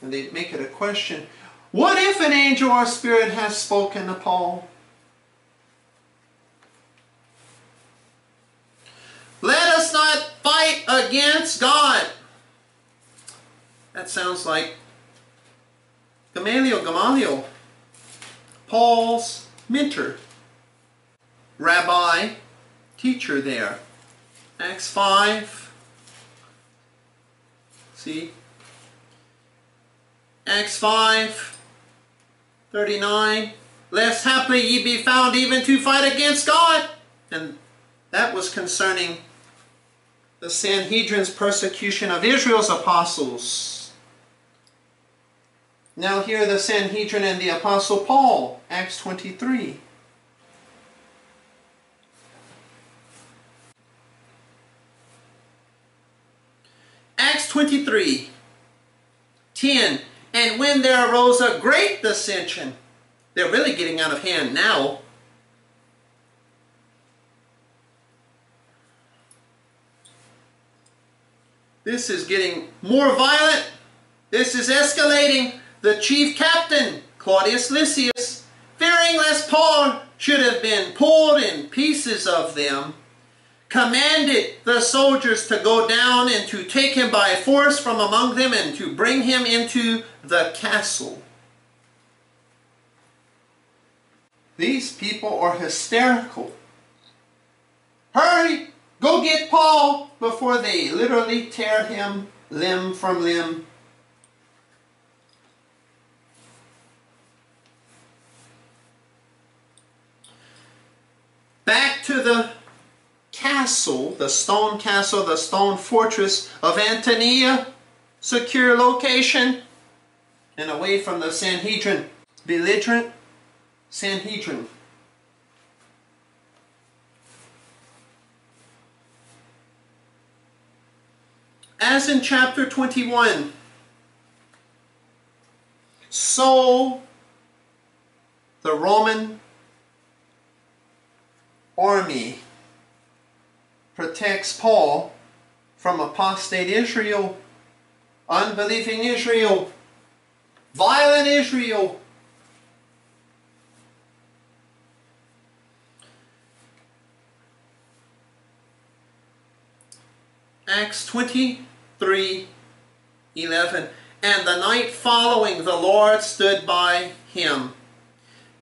And they make it a question. What if an angel or spirit has spoken to Paul? Let us not fight against God. That sounds like Gamaliel, Gamaliel, Paul's mentor, rabbi, teacher there. Acts 5. See? Acts 5, 39. Lest haply ye be found even to fight against God. And that was concerning the Sanhedrin's persecution of Israel's apostles. Now here the Sanhedrin and the Apostle Paul, Acts 23. Acts 23, 10. And when there arose a great dissension, they're really getting out of hand now. This is getting more violent. This is escalating. The chief captain, Claudius Lysias, fearing lest Paul should have been pulled in pieces of them, commanded the soldiers to go down and to take him by force from among them and to bring him into the castle. These people are hysterical. Hurry! Go get Paul before they literally tear him limb from limb. Back to the castle, the stone castle, the stone fortress of Antonia, secure location, and away from the Sanhedrin, belligerent Sanhedrin. As in chapter 21, so the Roman army protects Paul from apostate Israel, unbelieving Israel, violent Israel. Acts 20 3 11. And the night following, the Lord stood by him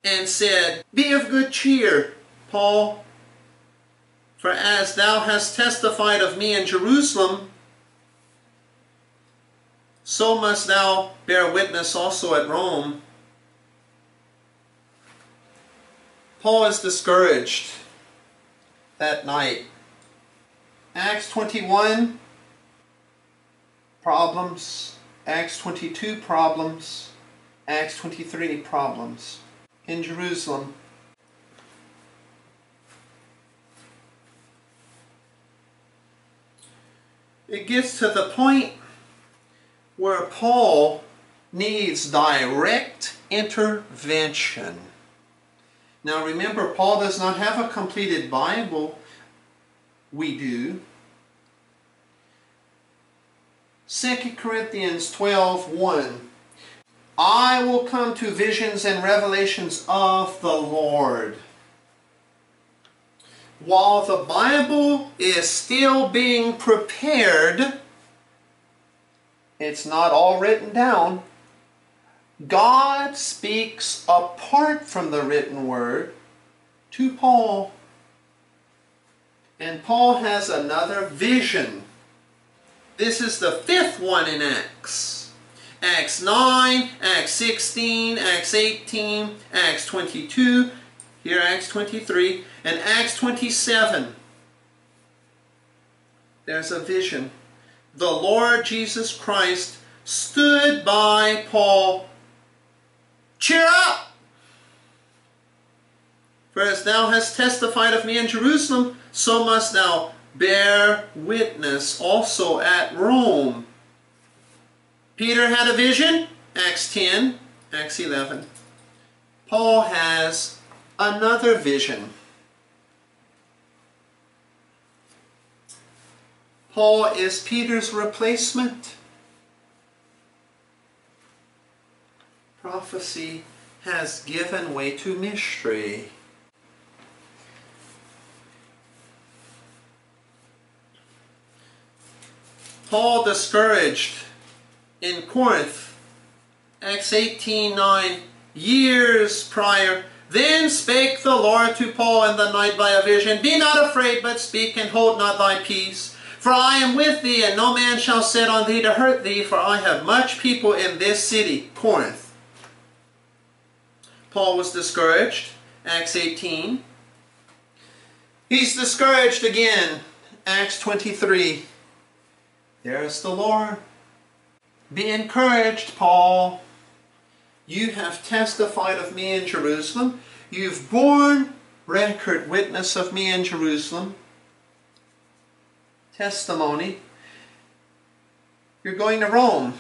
and said, Be of good cheer, Paul, for as thou hast testified of me in Jerusalem, so must thou bear witness also at Rome. Paul is discouraged that night. Acts 21, problems. Acts 22, problems. Acts 23, problems. In Jerusalem, it gets to the point where Paul needs direct intervention. Now remember, Paul does not have a completed Bible. We do. 2 Corinthians 12, 1. I will come to visions and revelations of the Lord. While the Bible is still being prepared, it's not all written down. God speaks apart from the written word to Paul. And Paul has another vision. This is the fifth one in Acts. Acts 9, Acts 16, Acts 18, Acts 22, here Acts 23, and Acts 27. There's a vision the Lord Jesus Christ stood by Paul. Cheer up! For as thou hast testified of me in Jerusalem, so must thou bear witness also at Rome. Peter had a vision, Acts 10, Acts 11. Paul has another vision. Paul is Peter's replacement. Prophecy has given way to mystery. Paul discouraged in Corinth, Acts 18 9, years prior. Then spake the Lord to Paul in the night by a vision, Be not afraid, but speak, and hold not thy peace for I am with thee, and no man shall set on thee to hurt thee, for I have much people in this city, Corinth. Paul was discouraged, Acts 18. He's discouraged again, Acts 23. There's the Lord. Be encouraged, Paul. You have testified of me in Jerusalem. You've borne record witness of me in Jerusalem testimony. You're going to Rome.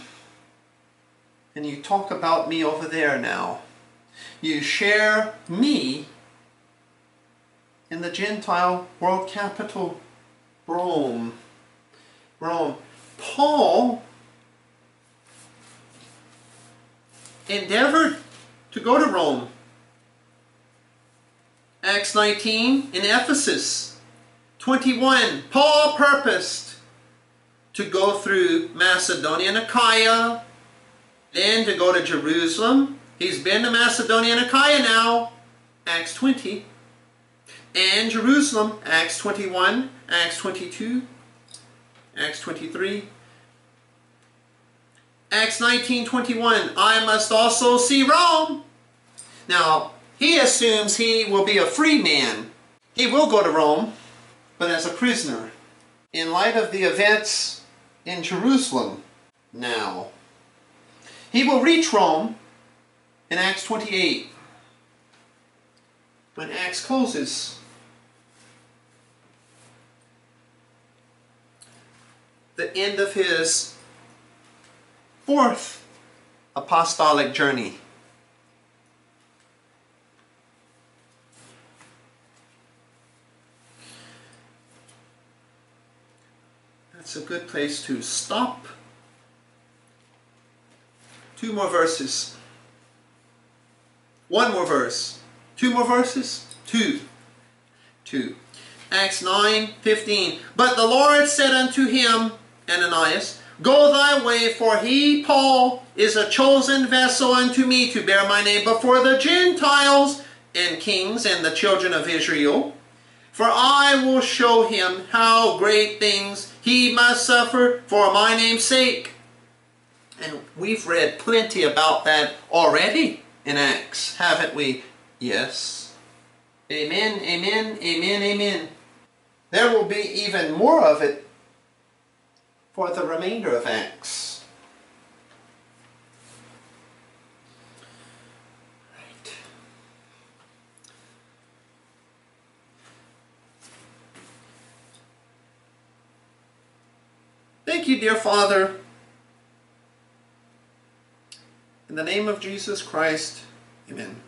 And you talk about me over there now. You share me in the Gentile world capital, Rome. Rome. Paul endeavored to go to Rome. Acts 19 in Ephesus. 21, Paul purposed to go through Macedonia and Achaia, then to go to Jerusalem. He's been to Macedonia and Achaia now, Acts 20, and Jerusalem, Acts 21, Acts 22, Acts 23, Acts 19, 21, I must also see Rome. Now, he assumes he will be a free man. He will go to Rome but as a prisoner. In light of the events in Jerusalem now, he will reach Rome in Acts 28. When Acts closes, the end of his fourth apostolic journey. A good place to stop. Two more verses. One more verse. Two more verses. Two. Two. Acts 9, 15. But the Lord said unto him, Ananias, Go thy way, for he, Paul, is a chosen vessel unto me to bear my name before the Gentiles and kings and the children of Israel. For I will show him how great things he must suffer for my name's sake. And we've read plenty about that already in Acts, haven't we? Yes. Amen, amen, amen, amen. There will be even more of it for the remainder of Acts. Right. Thank you, dear Father. In the name of Jesus Christ, amen.